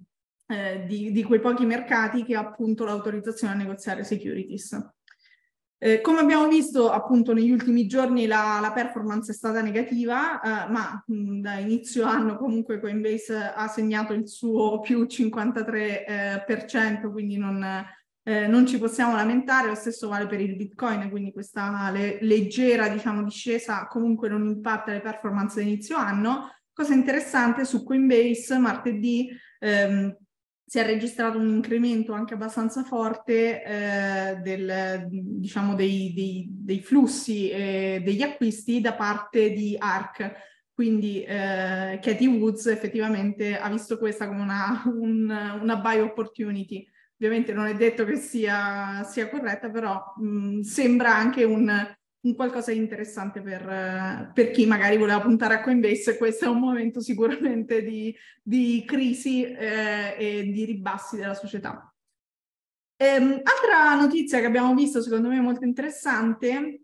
eh, di, di, quei pochi mercati che ha appunto l'autorizzazione a negoziare securities. Eh, come abbiamo visto appunto negli ultimi giorni la, la performance è stata negativa, eh, ma mh, da inizio anno comunque Coinbase ha segnato il suo più 53%, eh, quindi non, eh, non, ci possiamo lamentare, lo stesso vale per il Bitcoin, quindi questa le, leggera diciamo, discesa comunque non impatta le performance da inizio anno. Cosa interessante su Coinbase martedì ehm, si è registrato un incremento anche abbastanza forte eh, del, diciamo dei, dei, dei flussi e degli acquisti da parte di ARC. Quindi eh, Katie Woods effettivamente ha visto questa come una, un, una buy opportunity. Ovviamente non è detto che sia, sia corretta, però mh, sembra anche un, un qualcosa di interessante per, per, chi magari voleva puntare a Coinbase. Questo è un momento sicuramente di, di crisi eh, e di ribassi della società. Ehm, altra notizia che abbiamo visto, secondo me molto interessante,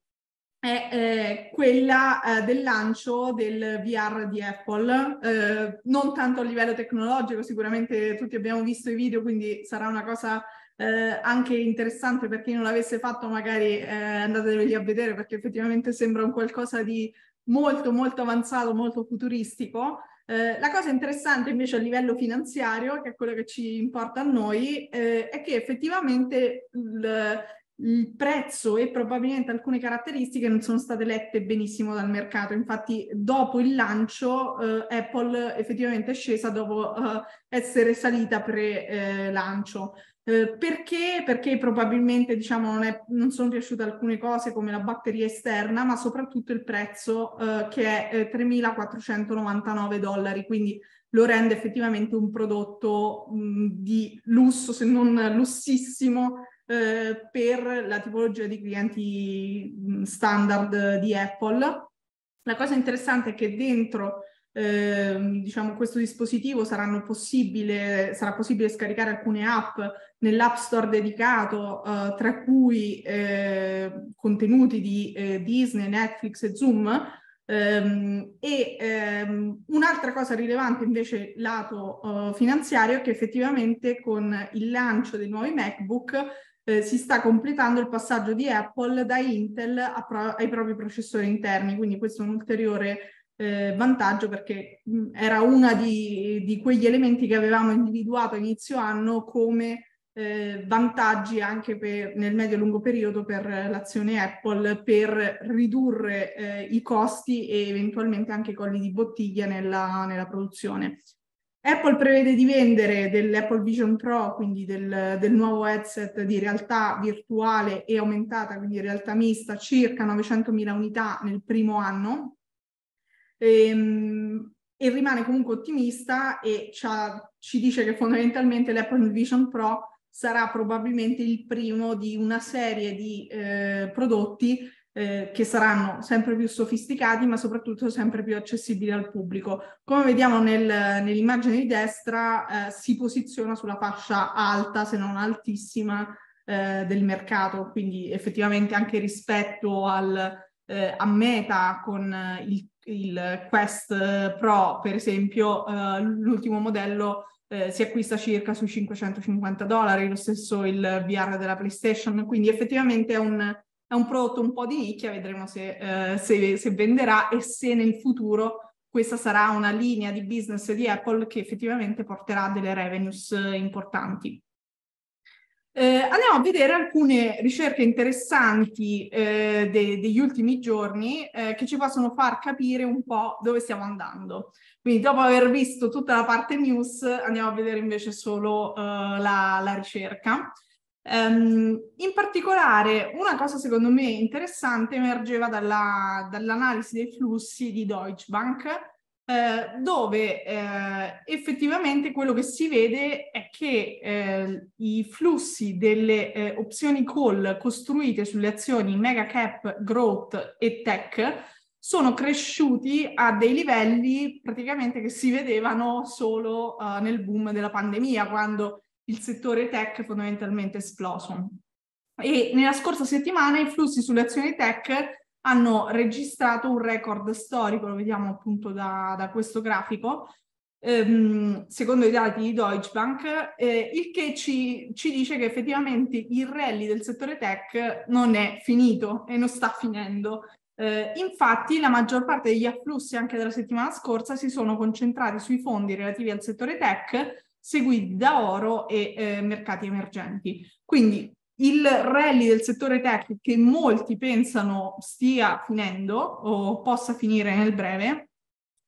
è eh, quella eh, del lancio del VR di Apple, eh, non tanto a livello tecnologico, sicuramente tutti abbiamo visto i video, quindi sarà una cosa eh, anche interessante per chi non l'avesse fatto, magari eh, andateveli a vedere perché effettivamente sembra un qualcosa di molto molto avanzato, molto futuristico. Eh, la cosa interessante invece a livello finanziario, che è quello che ci importa a noi, eh, è che effettivamente il, il prezzo e probabilmente alcune caratteristiche non sono state lette benissimo dal mercato. Infatti, dopo il lancio, eh, Apple effettivamente è scesa dopo eh, essere salita pre-lancio. Eh, perché? Perché probabilmente diciamo, non, è, non, sono piaciute alcune cose come la batteria esterna, ma soprattutto il prezzo eh, che è eh, 3.499 dollari, quindi lo rende effettivamente un prodotto mh, di lusso, se non lussissimo, eh, per la tipologia di clienti standard di Apple. La cosa interessante è che dentro eh, diciamo, questo dispositivo possibile, sarà possibile scaricare alcune app nell'app store dedicato, eh, tra cui eh, contenuti di eh, Disney, Netflix e Zoom. Um, e um, un'altra cosa rilevante invece lato uh, finanziario è che effettivamente con il lancio dei nuovi MacBook eh, si sta completando il passaggio di Apple da Intel pro- ai propri processori interni, quindi questo è un ulteriore eh, vantaggio perché mh, era uno di, di, quegli elementi che avevamo individuato a inizio anno come eh, vantaggi anche per, nel medio-lungo periodo per l'azione Apple per ridurre eh, i costi e eventualmente anche i colli di bottiglia nella, nella produzione. Apple prevede di vendere dell'Apple Vision Pro, quindi del, del, nuovo headset di realtà virtuale e aumentata, quindi realtà mista, circa 900.000 unità nel primo anno, e, ehm, e rimane comunque ottimista e ci dice che fondamentalmente l'Apple Vision Pro sarà probabilmente il primo di una serie di eh, prodotti eh, che saranno sempre più sofisticati ma soprattutto sempre più accessibili al pubblico. Come vediamo nel, nell'immagine di destra eh, si posiziona sulla fascia alta se non altissima eh, del mercato, quindi effettivamente anche rispetto al, eh, a Meta con il, il, Quest Pro per esempio eh, l'ultimo modello eh, si acquista circa sui 550 dollari, lo stesso il VR della PlayStation, quindi effettivamente è un, è un prodotto un po' di nicchia, vedremo se, eh, se, se venderà e se nel futuro questa sarà una linea di business di Apple che effettivamente porterà delle revenues importanti. Eh, andiamo a vedere alcune ricerche interessanti eh, de- degli ultimi giorni eh, che ci possono far capire un po' dove stiamo andando. Quindi dopo aver visto tutta la parte news andiamo a vedere invece solo eh, la, la ricerca. Um, in particolare, una cosa secondo me interessante emergeva dalla, dall'analisi dei flussi di Deutsche Bank, eh, dove eh, effettivamente quello che si vede è che eh, i flussi delle eh, opzioni call costruite sulle azioni mega cap, growth e tech sono cresciuti a dei livelli praticamente che si vedevano solo uh, nel boom della pandemia, quando il settore tech fondamentalmente esploso. E nella scorsa settimana i flussi sulle azioni tech hanno registrato un record storico, lo vediamo appunto da, da questo grafico, ehm, secondo i dati di Deutsche Bank, eh, il che ci, ci, dice che effettivamente il rally del settore tech non è finito e non sta finendo. Eh, infatti la maggior parte degli afflussi anche della settimana scorsa si sono concentrati sui fondi relativi al settore tech, seguiti da oro e eh, mercati emergenti. Quindi il rally del settore tech che molti pensano stia finendo o possa finire nel breve,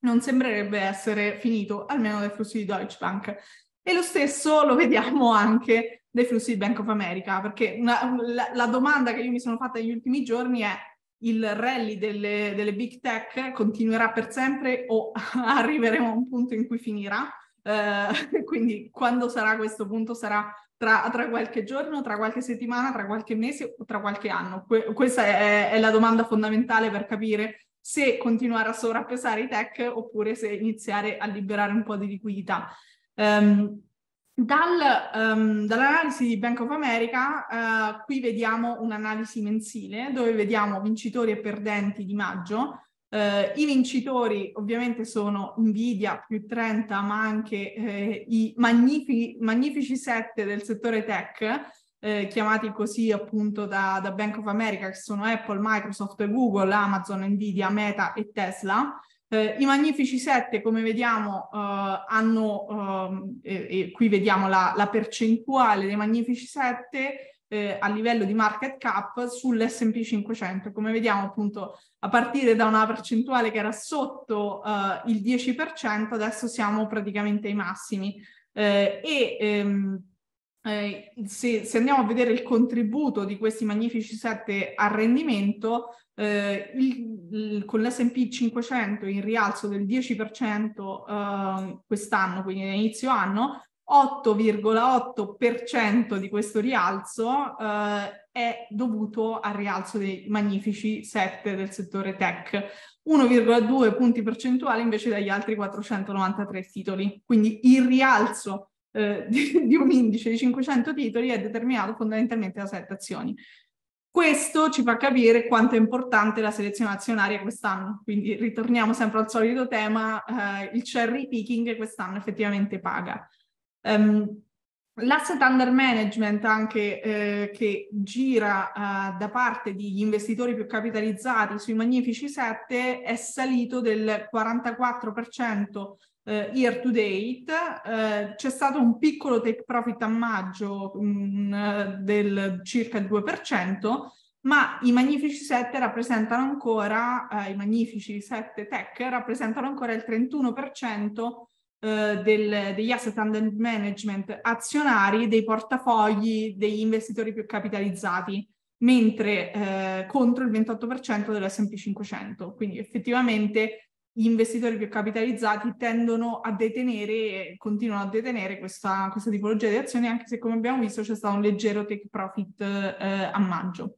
non sembrerebbe essere finito, almeno dai flussi di Deutsche Bank. E lo stesso lo vediamo anche dai flussi di Bank of America, perché una, la, la, domanda che io mi sono fatta negli ultimi giorni è il rally delle, delle big tech continuerà per sempre o arriveremo a un punto in cui finirà? Eh, quindi quando sarà questo punto sarà tra, tra, qualche giorno, tra qualche settimana, tra qualche mese o tra qualche anno? Que- questa è, è, la domanda fondamentale per capire se continuare a sovrappesare i tech oppure se iniziare a liberare un po' di liquidità. Um, dal, um, dall'analisi di Bank of America, uh, qui vediamo un'analisi mensile dove vediamo vincitori e perdenti di maggio eh, I vincitori ovviamente sono Nvidia più 30, ma anche eh, i magnifici, magnifici sette del settore tech, eh, chiamati così appunto da, da, Bank of America, che sono Apple, Microsoft, Google, Amazon, Nvidia, Meta e Tesla. Eh, I magnifici sette, come vediamo, eh, hanno, ehm, e, qui vediamo la, la percentuale dei magnifici sette, eh, a livello di market cap sull'S&P 500. Come vediamo appunto a partire da una percentuale che era sotto uh, il 10%, adesso siamo praticamente ai massimi. Eh, e ehm, eh, se, se, andiamo a vedere il contributo di questi magnifici sette al rendimento, eh, il, il, con l'S&P 500 in rialzo del 10% eh, quest'anno, quindi all'inizio anno, 8,8% di questo rialzo eh, è dovuto al rialzo dei magnifici 7 del settore tech, 1,2 punti percentuali invece dagli altri 493 titoli. Quindi il rialzo eh, di, di, un indice di 500 titoli è determinato fondamentalmente da 7 azioni. Questo ci fa capire quanto è importante la selezione azionaria quest'anno, quindi ritorniamo sempre al solito tema, eh, il cherry picking quest'anno effettivamente paga. Um, L'asset under management anche eh, che gira eh, da parte degli investitori più capitalizzati sui magnifici 7 è salito del 44% eh, year to date. Eh, c'è stato un piccolo take profit a maggio mh, mm, del circa il 2%, ma i magnifici 7 rappresentano ancora, eh, i magnifici 7 tech rappresentano ancora il 31% eh, del, degli asset under management azionari dei portafogli degli investitori più capitalizzati, mentre eh, contro il 28% dell'S&P 500. Quindi effettivamente gli investitori più capitalizzati tendono a detenere, continuano a detenere questa, questa tipologia di azioni, anche se come abbiamo visto c'è stato un leggero take profit eh, a maggio.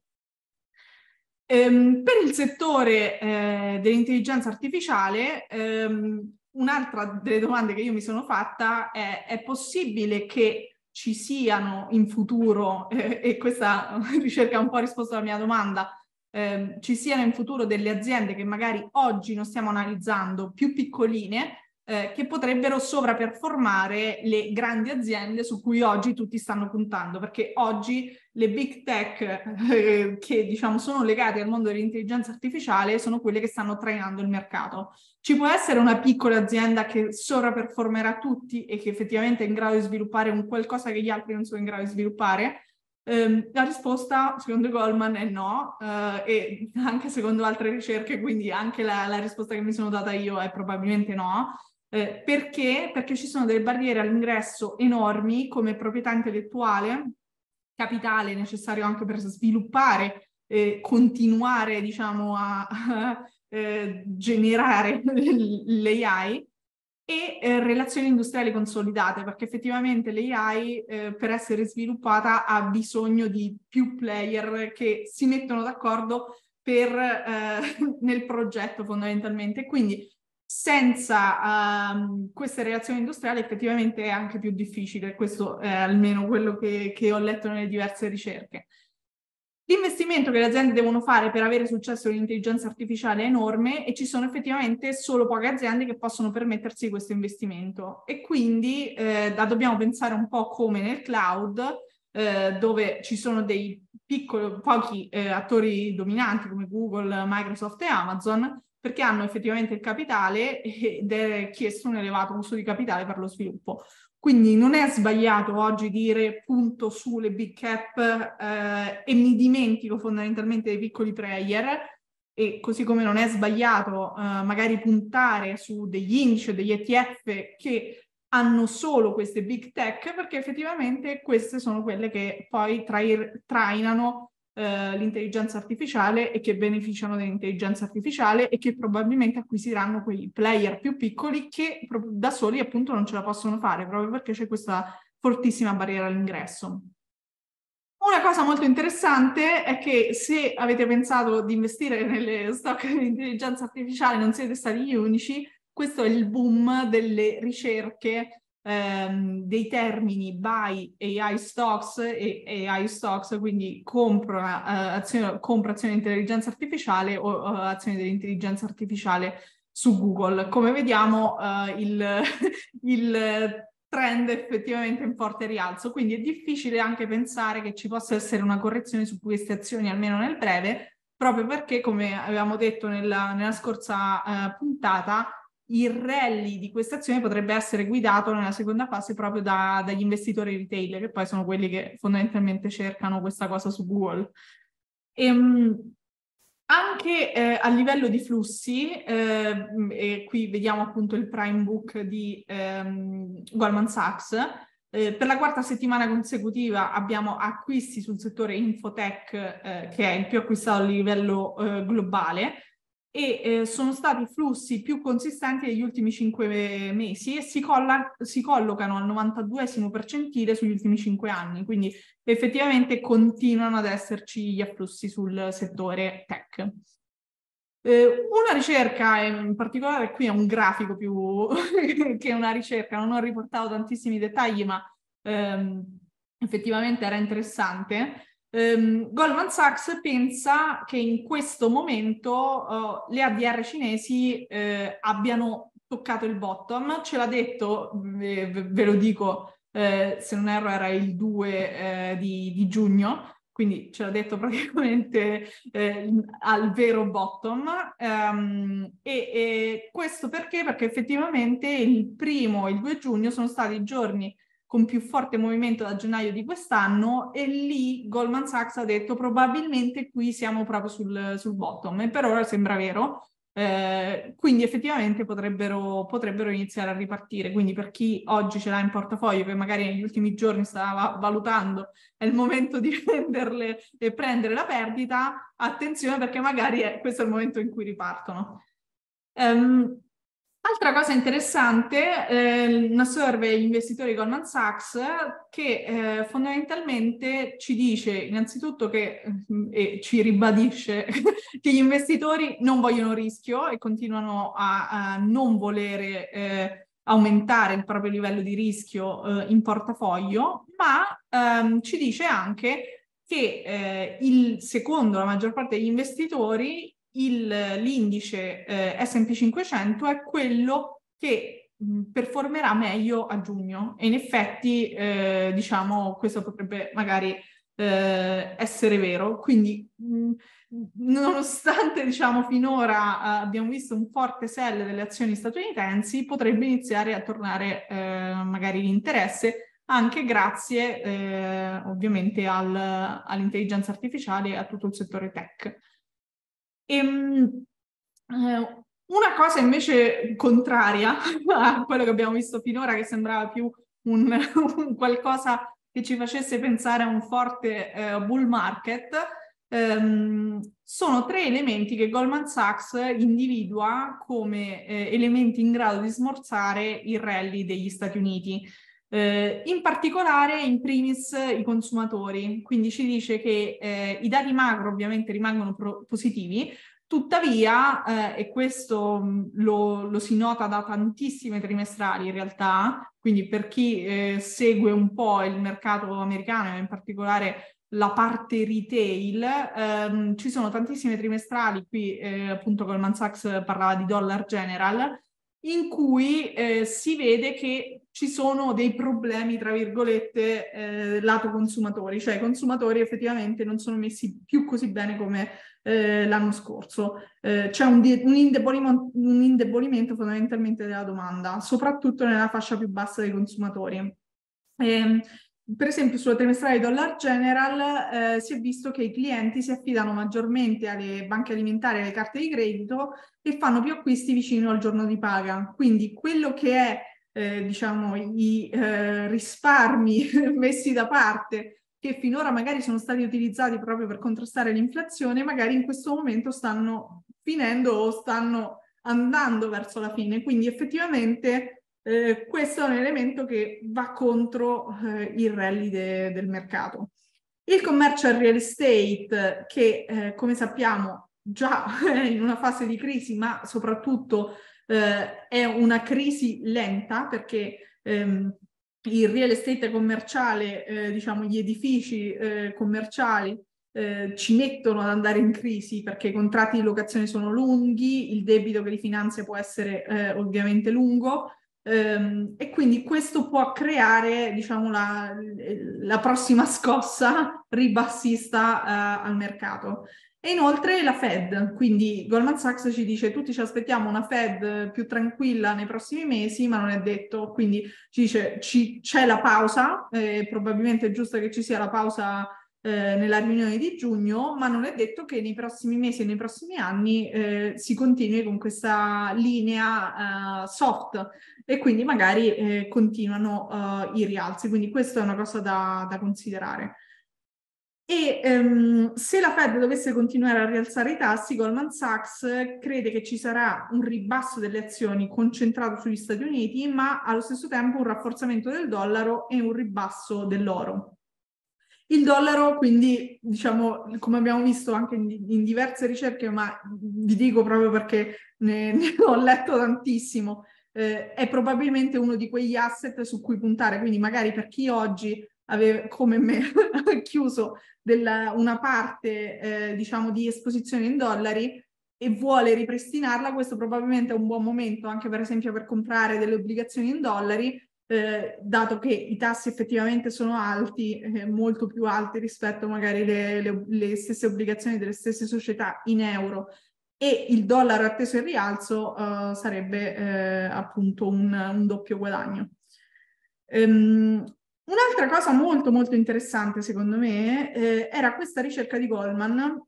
Ehm, per il settore eh, dell'intelligenza artificiale, ehm, un'altra delle domande che io mi sono fatta è, è possibile che ci siano in futuro, eh, e questa ricerca ha un po' risposto alla mia domanda, eh, ci siano in futuro delle aziende che magari oggi non stiamo analizzando, più piccoline, eh, che potrebbero sovraperformare le grandi aziende su cui oggi tutti stanno puntando, perché oggi le big tech eh, che diciamo sono legate al mondo dell'intelligenza artificiale sono quelle che stanno trainando il mercato. Ci può essere una piccola azienda che sovraperformerà tutti e che effettivamente è in grado di sviluppare un qualcosa che gli altri non sono in grado di sviluppare? Um, la risposta, secondo Goldman, è no, uh, e anche secondo altre ricerche, quindi anche la, la, risposta che mi sono data io è probabilmente no. Eh, perché? Perché ci sono delle barriere all'ingresso enormi come proprietà intellettuale, capitale necessario anche per sviluppare e continuare, diciamo, a, a eh, generare l'AI e eh, relazioni industriali consolidate, perché effettivamente l'AI eh, per essere sviluppata ha bisogno di più player che si mettono d'accordo per, eh, nel progetto fondamentalmente. Quindi senza um, queste relazioni industriali effettivamente è anche più difficile, questo è almeno quello che, che ho letto nelle diverse ricerche. L'investimento che le aziende devono fare per avere successo nell'intelligenza artificiale è enorme e ci sono effettivamente solo poche aziende che possono permettersi questo investimento e quindi eh, dobbiamo pensare un po' come nel cloud eh, dove ci sono dei piccoli, pochi eh, attori dominanti come Google, Microsoft e Amazon perché hanno effettivamente il capitale ed è chiesto un elevato uso di capitale per lo sviluppo. Quindi non è sbagliato oggi dire punto sulle big cap eh, e mi dimentico fondamentalmente dei piccoli player e così come non è sbagliato eh, magari puntare su degli indici o degli ETF che hanno solo queste big tech perché effettivamente queste sono quelle che poi trai- trainano eh, l'intelligenza artificiale e che beneficiano dell'intelligenza artificiale e che probabilmente acquisiranno quei player più piccoli che da soli appunto non ce la possono fare proprio perché c'è questa fortissima barriera all'ingresso. Una cosa molto interessante è che se avete pensato di investire nelle stock di intelligenza artificiale non siete stati gli unici, questo è il boom delle ricerche ehm, dei termini buy AI stocks e AI stocks, quindi compro, uh, azione, compro azioni di intelligenza artificiale o uh, azioni dell'intelligenza artificiale su Google. Come vediamo uh, il, il trend effettivamente in forte rialzo, quindi è difficile anche pensare che ci possa essere una correzione su queste azioni, almeno nel breve, proprio perché, come avevamo detto nella, nella scorsa uh, puntata, il rally di questa azione potrebbe essere guidato nella seconda fase proprio da, dagli investitori retail, che poi sono quelli che fondamentalmente cercano questa cosa su Google. E, ehm, anche eh, a livello di flussi, eh, e qui vediamo appunto il prime book di ehm, Goldman Sachs, eh, per la quarta settimana consecutiva abbiamo acquisti sul settore infotech eh, che è il più acquistato a livello eh, globale, e eh, sono stati flussi più consistenti degli ultimi cinque mesi e si, colla- si collocano al 92 percentile sugli ultimi cinque anni, quindi effettivamente continuano ad esserci gli afflussi sul settore tech. Eh, una ricerca, in particolare qui è un grafico più che una ricerca, non ho riportato tantissimi dettagli, ma ehm, effettivamente era interessante, Um, Goldman Sachs pensa che in questo momento uh, le ADR cinesi uh, abbiano toccato il bottom, ce l'ha detto, ve, ve lo dico, uh, se non erro era il 2 di, di, giugno, quindi ce l'ha detto praticamente al vero bottom. Um, e, e questo perché? Perché effettivamente il primo e il 2 giugno sono stati i giorni con più forte movimento da gennaio di quest'anno e lì Goldman Sachs ha detto probabilmente qui siamo proprio sul, sul bottom e per ora sembra vero. Eh, quindi effettivamente potrebbero, potrebbero, iniziare a ripartire. Quindi per chi oggi ce l'ha in portafoglio, che magari negli ultimi giorni stava valutando, è il momento di venderle e prendere la perdita, attenzione perché magari è, questo è il momento in cui ripartono. Um, Altra cosa interessante, eh, una survey investitori Goldman Sachs che eh, fondamentalmente ci dice innanzitutto che e ci ribadisce che gli investitori non vogliono rischio e continuano a, a non volere eh, aumentare il proprio livello di rischio eh, in portafoglio, ma ehm, ci dice anche che eh, il, secondo la maggior parte degli investitori il, l'indice eh, S&P 500 è quello che performerà meglio a giugno e in effetti eh, diciamo questo potrebbe magari eh, essere vero quindi mh, nonostante diciamo finora eh, abbiamo visto un forte sell delle azioni statunitensi potrebbe iniziare a tornare eh, magari l'interesse anche grazie eh, ovviamente al, all'intelligenza artificiale e a tutto il settore tech. Ehm, eh, una cosa invece contraria a quello che abbiamo visto finora, che sembrava più un, un qualcosa che ci facesse pensare a un forte eh, bull market, ehm, sono tre elementi che Goldman Sachs individua come eh, elementi in grado di smorzare il rally degli Stati Uniti. Eh, in particolare, in primis, i consumatori. Quindi ci dice che eh, i dati macro ovviamente rimangono pro- positivi, tuttavia, eh, e questo mm, lo, lo, si nota da tantissime trimestrali in realtà, quindi per chi eh, segue un po' il mercato americano, in particolare la parte retail, ehm, ci sono tantissime trimestrali, qui eh, appunto Goldman Sachs parlava di Dollar General, in cui eh, si vede che ci sono dei problemi, tra virgolette, eh, lato consumatori, cioè i consumatori effettivamente non sono messi più così bene come eh, l'anno scorso. Eh, c'è un, un, indebolimento, un, indebolimento, fondamentalmente della domanda, soprattutto nella fascia più bassa dei consumatori. Ehm, per esempio sulla trimestrale Dollar General eh, si è visto che i clienti si affidano maggiormente alle banche alimentari e alle carte di credito e fanno più acquisti vicino al giorno di paga. Quindi quello che è eh, diciamo i eh, risparmi messi da parte che finora magari sono stati utilizzati proprio per contrastare l'inflazione, magari in questo momento stanno finendo o stanno andando verso la fine. Quindi effettivamente eh, questo è un elemento che va contro eh, il rally de- del mercato. Il commercial real estate, che eh, come sappiamo già in una fase di crisi, ma soprattutto eh, è una crisi lenta perché ehm, il real estate commerciale, eh, diciamo gli edifici eh, commerciali eh, ci mettono ad andare in crisi perché i contratti di locazione sono lunghi, il debito che li finanzia può essere eh, ovviamente lungo Ehm, e quindi questo può creare, diciamo, la, la prossima scossa ribassista eh, al mercato. E inoltre la Fed, quindi Goldman Sachs ci dice tutti ci aspettiamo una Fed più tranquilla nei prossimi mesi, ma non è detto, quindi ci dice ci, c'è la pausa, eh, probabilmente è giusto che ci sia la pausa eh, nella riunione di giugno, ma non è detto che nei prossimi mesi e nei prossimi anni eh, si continui con questa linea eh, soft e quindi magari eh, continuano eh, i rialzi. Quindi questa è una cosa da, da considerare. E um, se la Fed dovesse continuare a rialzare i tassi, Goldman Sachs crede che ci sarà un ribasso delle azioni concentrato sugli Stati Uniti, ma allo stesso tempo un rafforzamento del dollaro e un ribasso dell'oro. Il dollaro, quindi, diciamo, come abbiamo visto anche in, in diverse ricerche, ma vi dico proprio perché ne, ne ho letto tantissimo, eh, è probabilmente uno di quegli asset su cui puntare. Quindi magari per chi oggi aveva, come me, chiuso della, una parte, eh, diciamo, di esposizione in dollari e vuole ripristinarla, questo probabilmente è un buon momento anche per esempio per comprare delle obbligazioni in dollari eh, dato che i tassi effettivamente sono alti, eh, molto più alti rispetto magari le, le, le, stesse obbligazioni delle stesse società in euro e il dollaro atteso il rialzo eh, sarebbe eh, appunto un, un, doppio guadagno. Um, un'altra cosa molto molto interessante secondo me eh, era questa ricerca di Goldman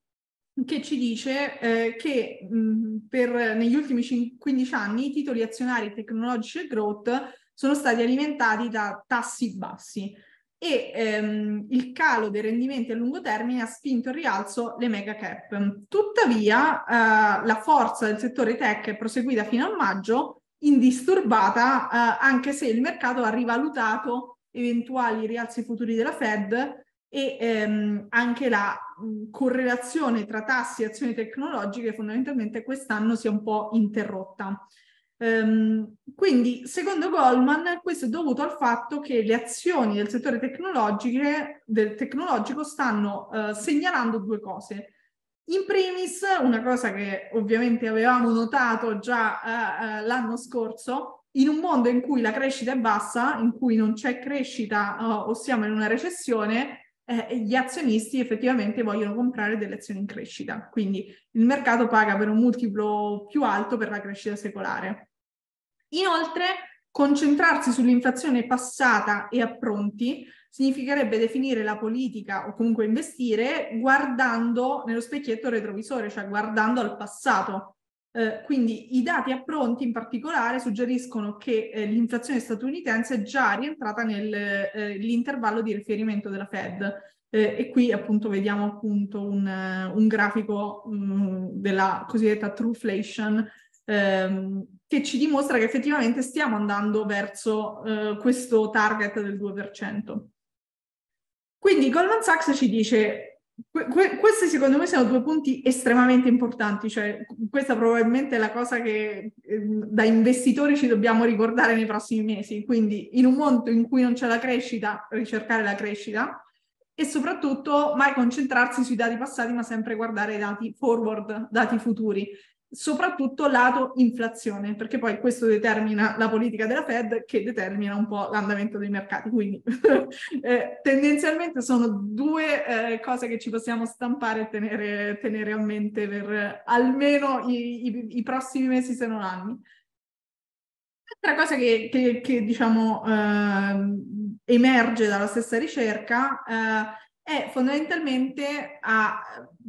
che ci dice eh, che mh, per, negli ultimi 15 anni i titoli azionari tecnologici e growth sono stati alimentati da tassi bassi e ehm, il calo dei rendimenti a lungo termine ha spinto al rialzo le mega cap. Tuttavia, eh, la forza del settore tech è proseguita fino a maggio indisturbata, eh, anche se il mercato ha rivalutato eventuali rialzi futuri della Fed e ehm, anche la correlazione tra tassi e azioni tecnologiche fondamentalmente quest'anno si è un po' interrotta. Um, quindi, secondo Goldman, questo è dovuto al fatto che le azioni del settore del tecnologico stanno uh, segnalando due cose. In primis, una cosa che ovviamente avevamo notato già uh, uh, l'anno scorso, in un mondo in cui la crescita è bassa, in cui non c'è crescita o siamo in una recessione, eh, gli azionisti effettivamente vogliono comprare delle azioni in crescita. Quindi il mercato paga per un multiplo più alto per la crescita secolare. Inoltre, concentrarsi sull'inflazione passata e a pronti significherebbe definire la politica o comunque investire guardando nello specchietto retrovisore, cioè guardando al passato. Eh, quindi i dati a pronti in particolare suggeriscono che eh, l'inflazione statunitense è già rientrata nell'intervallo eh, di riferimento della Fed. Eh, e qui appunto vediamo appunto un, un grafico mh, mm, della cosiddetta trueflation ehm, che ci dimostra che effettivamente stiamo andando verso eh, questo target del 2%. Quindi Goldman Sachs ci dice, que- que- questi secondo me sono due punti estremamente importanti, cioè questa probabilmente è la cosa che eh, da investitori ci dobbiamo ricordare nei prossimi mesi, quindi in un mondo in cui non c'è la crescita, ricercare la crescita, e soprattutto mai concentrarsi sui dati passati, ma sempre guardare i dati forward, dati futuri soprattutto lato inflazione, perché poi questo determina la politica della Fed che determina un po' l'andamento dei mercati. Quindi eh, tendenzialmente sono due eh, cose che ci possiamo stampare e tenere, tenere a mente per almeno i, i, i, prossimi mesi, se non anni. Altra cosa che, che, che diciamo eh, emerge dalla stessa ricerca eh, è fondamentalmente a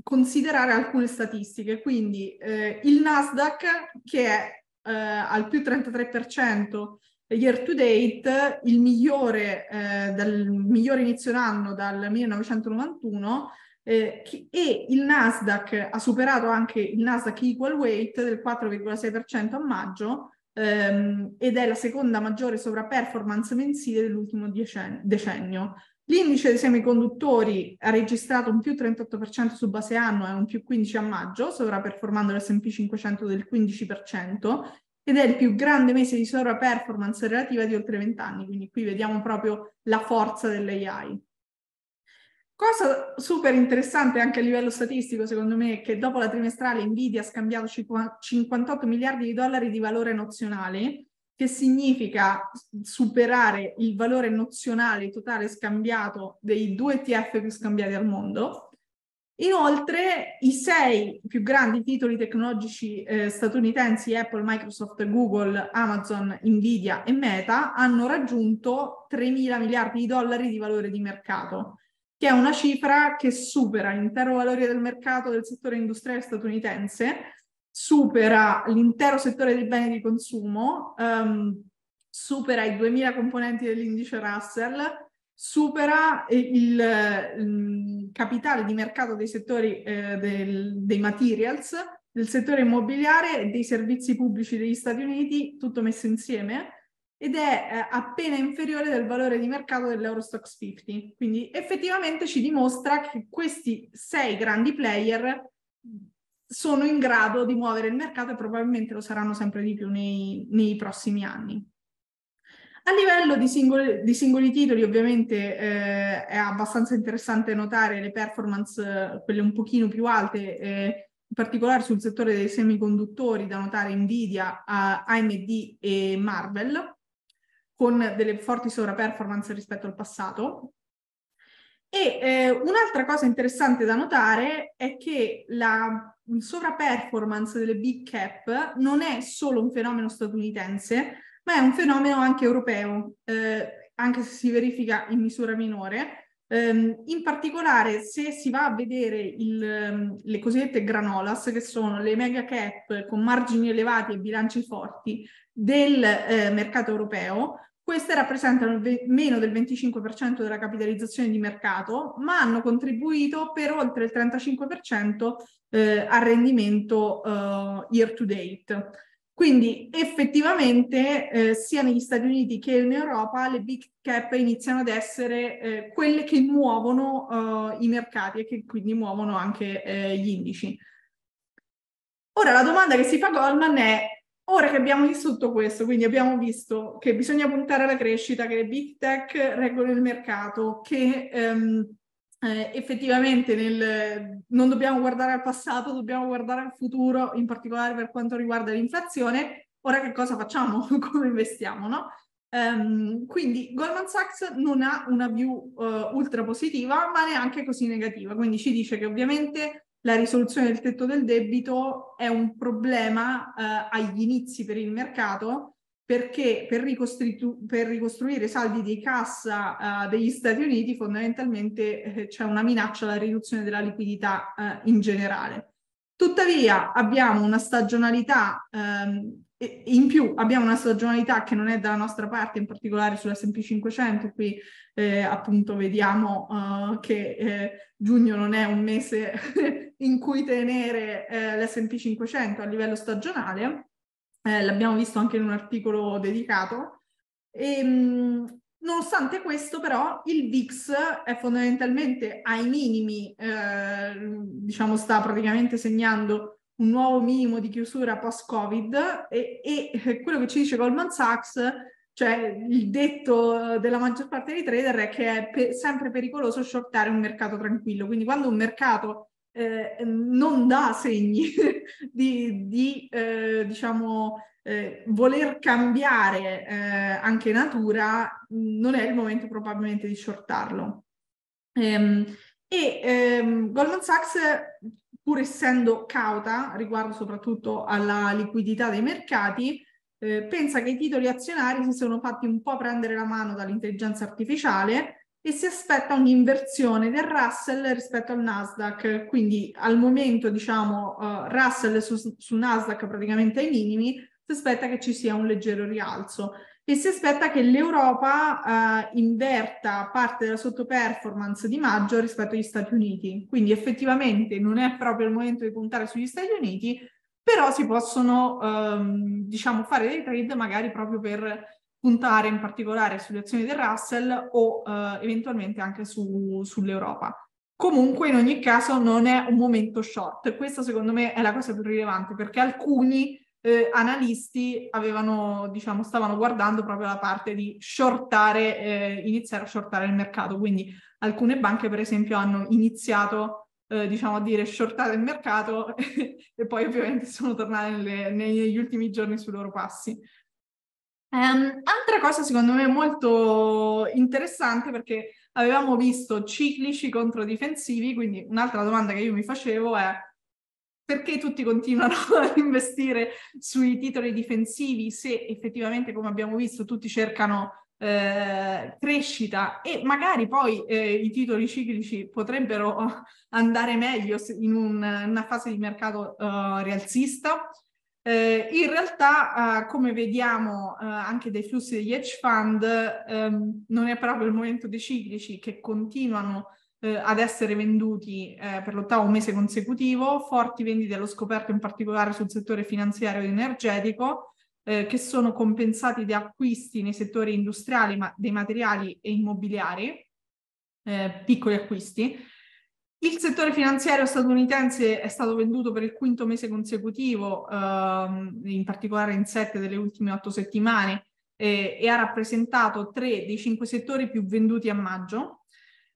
considerare alcune statistiche. Quindi eh, il Nasdaq che è eh, al più 33% year to date, il migliore, eh, dal migliore inizio d'anno dal 1991, eh, e il Nasdaq ha superato anche il Nasdaq Equal Weight del 4,6% a maggio ehm, ed è la seconda maggiore sovraperformance mensile dell'ultimo decennio. L'indice dei semiconduttori ha registrato un più 38% su base annua e un più 15% a maggio, sovraperformando l'S&P 500 del 15%, ed è il più grande mese di sovraperformance relativa di oltre 20 anni, quindi qui vediamo proprio la forza dell'AI. Cosa super interessante anche a livello statistico, secondo me, è che dopo la trimestrale Nvidia ha scambiato 58 miliardi di dollari di valore nozionale che significa superare il valore nozionale totale scambiato dei due ETF più scambiati al mondo. Inoltre, i sei più grandi titoli tecnologici eh, statunitensi, Apple, Microsoft, Google, Amazon, Nvidia e Meta, hanno raggiunto 3 mila miliardi di dollari di valore di mercato, che è una cifra che supera l'intero valore del mercato del settore industriale statunitense supera l'intero settore dei beni di consumo, um, supera i 2000 componenti dell'indice Russell, supera il, il capitale di mercato dei settori eh, del, dei materials, del settore immobiliare e dei servizi pubblici degli Stati Uniti, tutto messo insieme, ed è eh, appena inferiore del valore di mercato dell'Eurostox 50. Quindi effettivamente ci dimostra che questi sei grandi player sono in grado di muovere il mercato e probabilmente lo saranno sempre di più nei, nei prossimi anni. A livello di singoli, di singoli titoli, ovviamente eh, è abbastanza interessante notare le performance, quelle un pochino più alte, eh, in particolare sul settore dei semiconduttori, da notare Nvidia, AMD e Marvel, con delle forti sovraperformance rispetto al passato. E eh, un'altra cosa interessante da notare è che la sovraperformance delle big cap non è solo un fenomeno statunitense, ma è un fenomeno anche europeo, eh, anche se si verifica in misura minore. Um, in particolare, se si va a vedere il, um, le cosiddette granolas, che sono le mega cap con margini elevati e bilanci forti del eh, mercato europeo, queste rappresentano meno del 25% della capitalizzazione di mercato, ma hanno contribuito per oltre il 35% eh, al rendimento eh, year to date. Quindi effettivamente eh, sia negli Stati Uniti che in Europa le big cap iniziano ad essere eh, quelle che muovono eh, i mercati e che quindi muovono anche eh, gli indici. Ora la domanda che si fa Goldman è, ora che abbiamo visto tutto questo, quindi abbiamo visto che bisogna puntare alla crescita, che le big tech regolano il mercato, che ehm, eh, effettivamente nel, non dobbiamo guardare al passato, dobbiamo guardare al futuro, in particolare per quanto riguarda l'inflazione. Ora che cosa facciamo? Come investiamo, no? Um, quindi Goldman Sachs non ha una view uh, ultra positiva, ma neanche così negativa. Quindi ci dice che ovviamente la risoluzione del tetto del debito è un problema uh, agli inizi per il mercato, perché per, ricostru- per ricostruire saldi di cassa uh, degli Stati Uniti fondamentalmente eh, c'è una minaccia alla riduzione della liquidità uh, in generale. Tuttavia abbiamo una stagionalità, in più abbiamo una stagionalità che non è dalla nostra parte, in particolare sull'S&P 500, qui eh, appunto vediamo uh, che eh, giugno non è un mese in cui tenere eh, l'S&P 500 a livello stagionale, eh, l'abbiamo visto anche in un articolo dedicato. E, mh, nonostante questo, però, il VIX è fondamentalmente ai minimi, eh, diciamo, sta praticamente segnando un nuovo minimo di chiusura post-Covid e, e quello che ci dice Goldman Sachs cioè il detto della maggior parte dei trader è che è pe- sempre pericoloso shortare un mercato tranquillo. Quindi quando un mercato eh, non dà segni di, di eh, diciamo, eh, voler cambiare eh, anche natura, non è il momento probabilmente di shortarlo. Ehm, e ehm, Goldman Sachs, pur essendo cauta riguardo soprattutto alla liquidità dei mercati, eh, pensa che i titoli azionari si sono fatti un po' prendere la mano dall'intelligenza artificiale e si aspetta un'inversione del Russell rispetto al Nasdaq, quindi al momento diciamo uh, Russell su, su Nasdaq praticamente ai minimi, si aspetta che ci sia un leggero rialzo e si aspetta che l'Europa uh, inverta parte della sottoperformance di maggio rispetto agli Stati Uniti. Quindi effettivamente non è proprio il momento di puntare sugli Stati Uniti, però si possono um, diciamo fare dei trade magari proprio per puntare in particolare sulle azioni del Russell o eh, eventualmente anche su, sull'Europa. Comunque, in ogni caso, non è un momento short. Questa, secondo me, è la cosa più rilevante perché alcuni eh, analisti avevano, diciamo, stavano guardando proprio la parte di shortare, eh, iniziare a shortare il mercato. Quindi alcune banche, per esempio, hanno iniziato eh, diciamo a dire shortare il mercato e poi ovviamente sono tornate nelle, negli ultimi giorni sui loro passi. Um, altra cosa secondo me molto interessante perché avevamo visto ciclici contro difensivi, quindi un'altra domanda che io mi facevo è perché tutti continuano a investire sui titoli difensivi se effettivamente, come abbiamo visto, tutti cercano eh, crescita e magari poi eh, i titoli ciclici potrebbero andare meglio in, un, una fase di mercato uh, rialzista. Eh, in realtà, eh, come vediamo eh, anche dai flussi degli hedge fund, ehm, non è proprio il momento dei ciclici che continuano eh, ad essere venduti eh, per l'ottavo mese consecutivo, forti vendite allo scoperto in particolare sul settore finanziario ed energetico, eh, che sono compensati da acquisti nei settori industriali, ma dei materiali e immobiliari, piccoli acquisti, il settore finanziario statunitense è stato venduto per il quinto mese consecutivo, ehm, in particolare in sette delle ultime otto settimane, eh, e ha rappresentato tre dei cinque settori più venduti a maggio.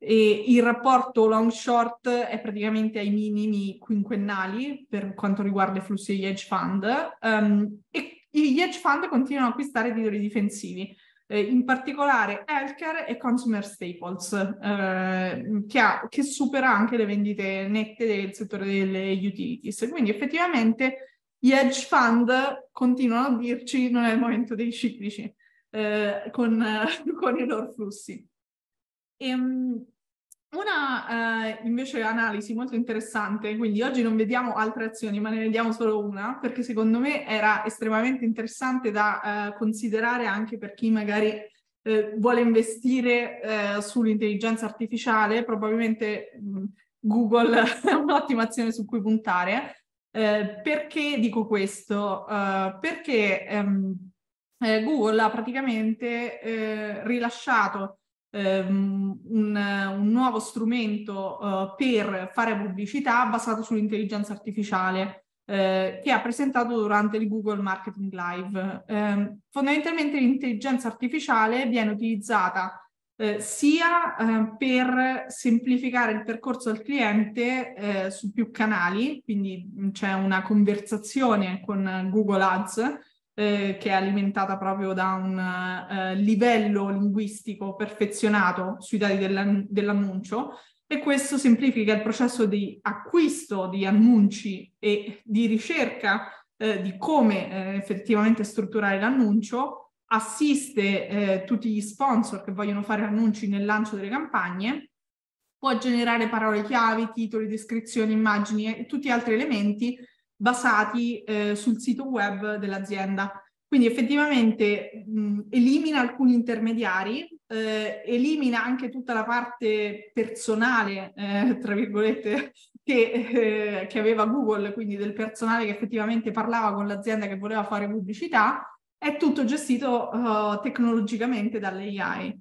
E il rapporto long short è praticamente ai minimi quinquennali per quanto riguarda i flussi degli hedge fund um, e gli hedge fund continuano a acquistare titoli difensivi eh, in particolare healthcare e consumer staples, eh, che, ha, che, supera anche le vendite nette del settore delle utilities. Quindi effettivamente gli hedge fund continuano a dirci non è il momento dei ciclici eh, con, con, i loro flussi. E, ehm, una eh, invece analisi molto interessante, quindi oggi non vediamo altre azioni, ma ne vediamo solo una, perché secondo me era estremamente interessante da eh, considerare anche per chi magari eh, vuole investire eh, sull'intelligenza artificiale, probabilmente mh, Google è un'ottima azione su cui puntare. Eh, perché dico questo? Uh, perché ehm, eh, Google ha praticamente eh, rilasciato ehm, un, un, nuovo strumento uh, per fare pubblicità basato sull'intelligenza artificiale eh, che ha presentato durante il Google Marketing Live. Eh, fondamentalmente l'intelligenza artificiale viene utilizzata eh, sia eh, per semplificare il percorso del cliente eh, su più canali, quindi c'è una conversazione con Google Ads eh, che è alimentata proprio da un livello linguistico perfezionato sui dati dell'annuncio, e questo semplifica il processo di acquisto di annunci e di ricerca eh, di come eh, effettivamente strutturare l'annuncio, assiste eh, tutti gli sponsor che vogliono fare annunci nel lancio delle campagne, può generare parole chiavi, titoli, descrizioni, immagini e tutti altri elementi basati eh, sul sito web dell'azienda. Quindi effettivamente mh, elimina alcuni intermediari, eh, elimina anche tutta la parte personale, eh, tra virgolette, che, eh, che, aveva Google, quindi del personale che effettivamente parlava con l'azienda che voleva fare pubblicità, è tutto gestito uh, tecnologicamente dall'AI.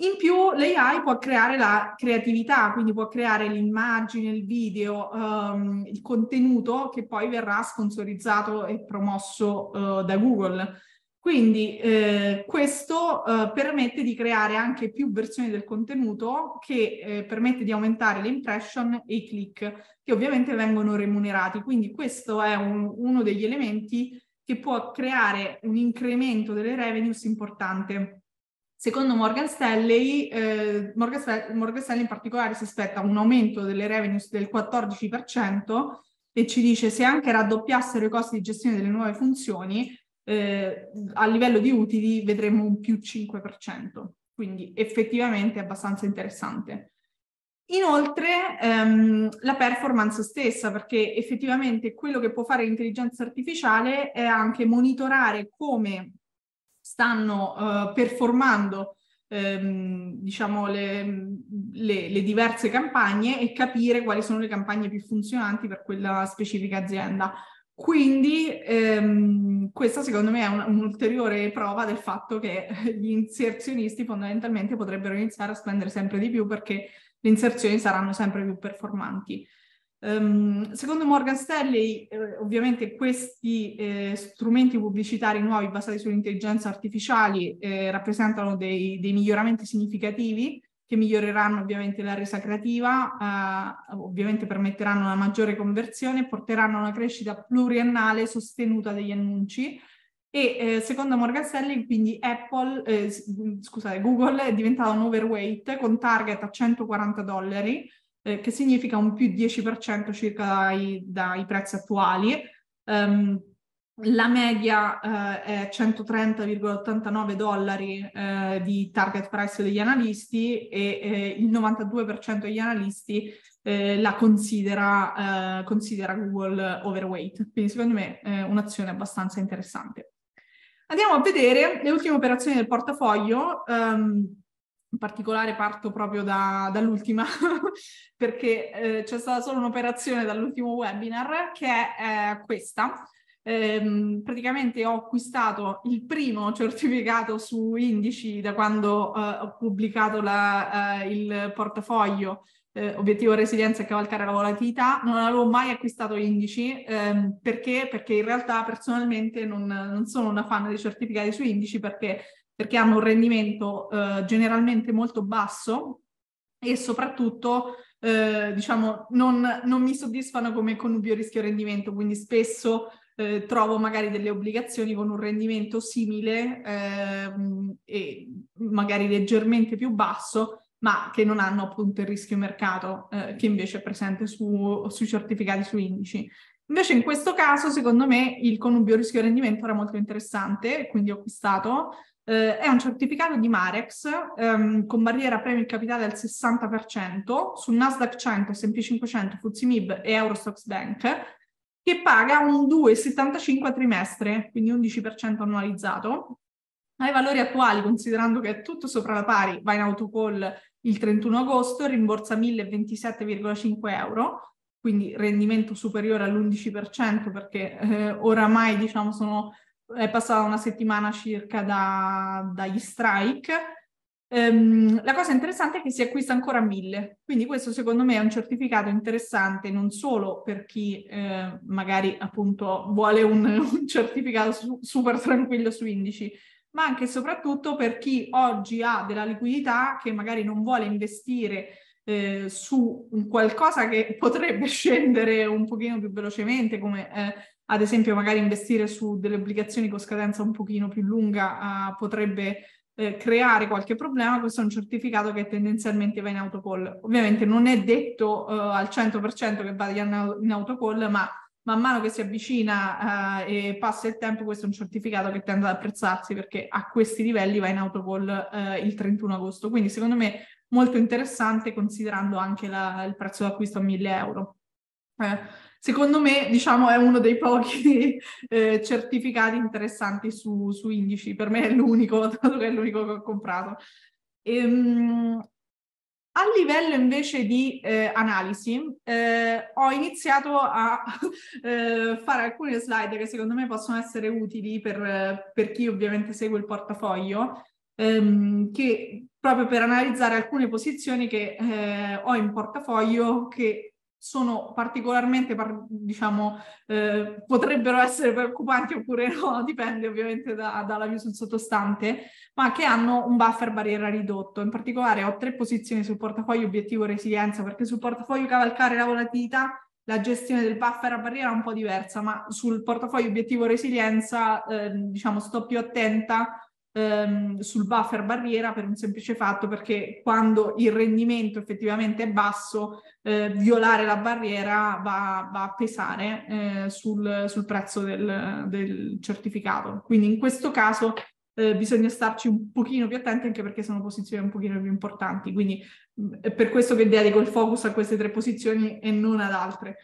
In più l'AI può creare la creatività, quindi può creare l'immagine, il video, um, il contenuto che poi verrà sponsorizzato e promosso uh, da Google. Quindi eh, questo eh, permette di creare anche più versioni del contenuto che eh, permette di aumentare le impression e i click che ovviamente vengono remunerati. Quindi questo è un, uno degli elementi che può creare un incremento delle revenues importante. Secondo Morgan Stanley, eh, Morgan, Stanley, Morgan Stanley in particolare si aspetta un aumento delle revenues del 14% e ci dice se anche raddoppiassero i costi di gestione delle nuove funzioni, eh, a livello di utili vedremo un più 5%, quindi effettivamente è abbastanza interessante. Inoltre ehm, la performance stessa, perché effettivamente quello che può fare l'intelligenza artificiale è anche monitorare come stanno uh, performando ehm, diciamo le, le, le, diverse campagne e capire quali sono le campagne più funzionanti per quella specifica azienda. Quindi ehm, questa secondo me è un'ulteriore prova del fatto che gli inserzionisti fondamentalmente potrebbero iniziare a spendere sempre di più perché le inserzioni saranno sempre più performanti. Um, secondo Morgan Stanley, eh, ovviamente questi eh, strumenti pubblicitari nuovi basati sull'intelligenza artificiale eh, rappresentano dei, dei, miglioramenti significativi che miglioreranno ovviamente la resa creativa, eh, ovviamente permetteranno una maggiore conversione porteranno a una crescita pluriannale sostenuta degli annunci. E eh, secondo Morgan Stanley, quindi Apple, eh, scusate, Google è diventato un overweight con target a 140 dollari eh, che significa un più 10% circa dai, dai prezzi attuali. Um, la media eh, è 130,89 dollari eh, di target price degli analisti e eh, il 92% degli analisti eh, la considera, eh, considera, Google overweight. Quindi secondo me è un'azione abbastanza interessante. Andiamo a vedere le ultime operazioni del portafoglio. Um, in particolare parto proprio da, dall'ultima perché eh, c'è stata solo un'operazione dall'ultimo webinar che è eh, questa. Eh, praticamente ho acquistato il primo certificato su indici da quando eh, ho pubblicato la, eh, il portafoglio eh, obiettivo resilienza e cavalcare la volatilità, non avevo mai acquistato indici ehm, perché? Perché in realtà personalmente non, non sono una fan dei certificati su indici perché perché hanno un rendimento eh, generalmente molto basso e soprattutto eh, diciamo non, non, mi soddisfano come connubio rischio-rendimento, quindi spesso eh, trovo magari delle obbligazioni con un rendimento simile ehm, e magari leggermente più basso, ma che non hanno appunto il rischio mercato eh, che invece è presente su, sui certificati su indici. Invece in questo caso, secondo me, il connubio rischio-rendimento era molto interessante, quindi ho acquistato eh, è un certificato di Marex ehm, con barriera premio capitale al 60% sul Nasdaq 100, S&P 500, FTSE MIB e Eurostox Bank che paga un 2,75 a trimestre, quindi 11% annualizzato. Ai valori attuali, considerando che è tutto sopra la pari, va in autocall il 31 agosto, rimborsa 1027,5 euro quindi rendimento superiore all'11% perché eh, oramai diciamo sono, è passata una settimana circa da, dagli strike. Ehm, la cosa interessante è che si acquista ancora a 1000, quindi questo secondo me è un certificato interessante non solo per chi eh, magari appunto vuole un, un certificato su, super tranquillo su indici, ma anche e soprattutto per chi oggi ha della liquidità che magari non vuole investire eh, su qualcosa che potrebbe scendere un pochino più velocemente, come eh, ad esempio magari investire su delle obbligazioni con scadenza un pochino più lunga, eh, potrebbe eh, creare qualche problema, questo è un certificato che tendenzialmente va in autocall. Ovviamente non è detto eh, al 100% che vada in autocall, ma man mano che si avvicina uh, e passa il tempo, questo è un certificato che tende ad apprezzarsi perché a questi livelli va in autocall uh, il 31 agosto. Quindi secondo me molto interessante considerando anche la, il prezzo d'acquisto a 1000 euro. Eh, secondo me, diciamo, è uno dei pochi eh, certificati interessanti su, su, indici. Per me è l'unico, dato che è l'unico che ho comprato. Ehm, a livello invece di eh, analisi, eh, ho iniziato a eh, fare alcune slide che secondo me possono essere utili per, per chi ovviamente segue il portafoglio, ehm, che proprio per analizzare alcune posizioni che eh, ho in portafoglio che sono particolarmente, diciamo, eh, potrebbero essere preoccupanti oppure no, dipende ovviamente da, dalla view sul sottostante, ma che hanno un buffer barriera ridotto. In particolare ho tre posizioni sul portafoglio obiettivo resilienza, perché sul portafoglio cavalcare la volatilità la gestione del buffer a barriera è un po' diversa, ma sul portafoglio obiettivo resilienza, eh, diciamo, sto più attenta ehm, sul buffer barriera per un semplice fatto perché quando il rendimento effettivamente è basso, eh, violare la barriera va, va a pesare eh, sul, sul, prezzo del, del, certificato. Quindi in questo caso eh, bisogna starci un pochino più attenti anche perché sono posizioni un pochino più importanti. Quindi è per questo che dedico il focus a queste tre posizioni e non ad altre.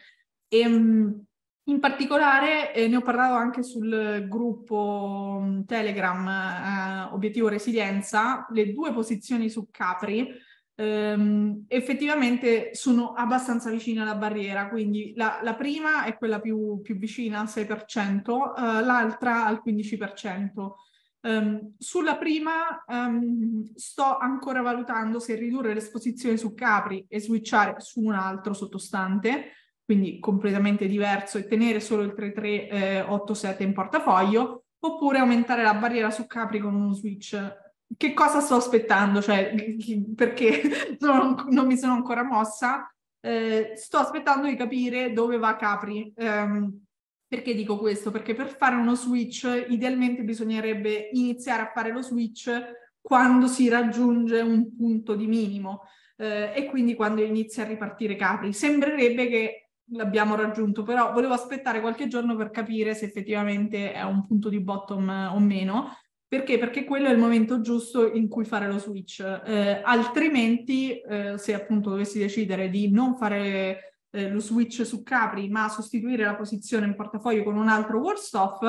E, ehm, in particolare eh, ne ho parlato anche sul gruppo mm, Telegram eh, Obiettivo Resilienza, le due posizioni su Capri ehm, effettivamente sono abbastanza vicine alla barriera, quindi la, la prima è quella più, più vicina al 6%, eh, l'altra al 15%. Um, ehm, sulla prima um, sto ancora valutando se ridurre l'esposizione su Capri e switchare su un altro sottostante, quindi completamente diverso, e tenere solo il 3387 eh, in portafoglio, oppure aumentare la barriera su Capri con uno switch. Che cosa sto aspettando? Cioè, perché non, non mi sono ancora mossa, eh, sto aspettando di capire dove va Capri. Um, perché dico questo? Perché per fare uno switch idealmente bisognerebbe iniziare a fare lo switch quando si raggiunge un punto di minimo eh, e quindi quando inizia a ripartire Capri. Sembrerebbe che l'abbiamo raggiunto, però volevo aspettare qualche giorno per capire se effettivamente è un punto di bottom o meno. Perché? Perché quello è il momento giusto in cui fare lo switch. Eh, altrimenti, eh, se appunto dovessi decidere di non fare eh, lo switch su Capri, ma sostituire la posizione in portafoglio con un altro worst off,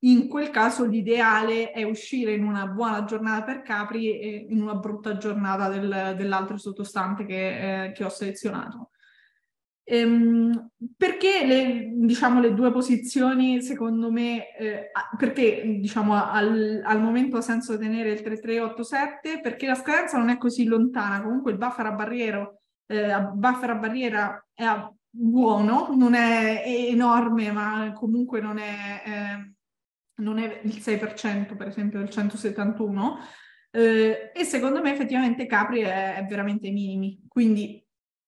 in quel caso l'ideale è uscire in una buona giornata per Capri e in una brutta giornata del, dell'altro sottostante che, eh, che ho selezionato. Ehm, perché le, diciamo, le due posizioni, secondo me, eh, perché diciamo, al, al, momento ha senso tenere il 3387? Perché la scadenza non è così lontana, comunque il buffer a barriera, eh, buffer a barriera è buono, non è, è, enorme, ma comunque non è, eh, non è il 6% per esempio del 171. Eh, e secondo me effettivamente Capri è, è veramente minimi, quindi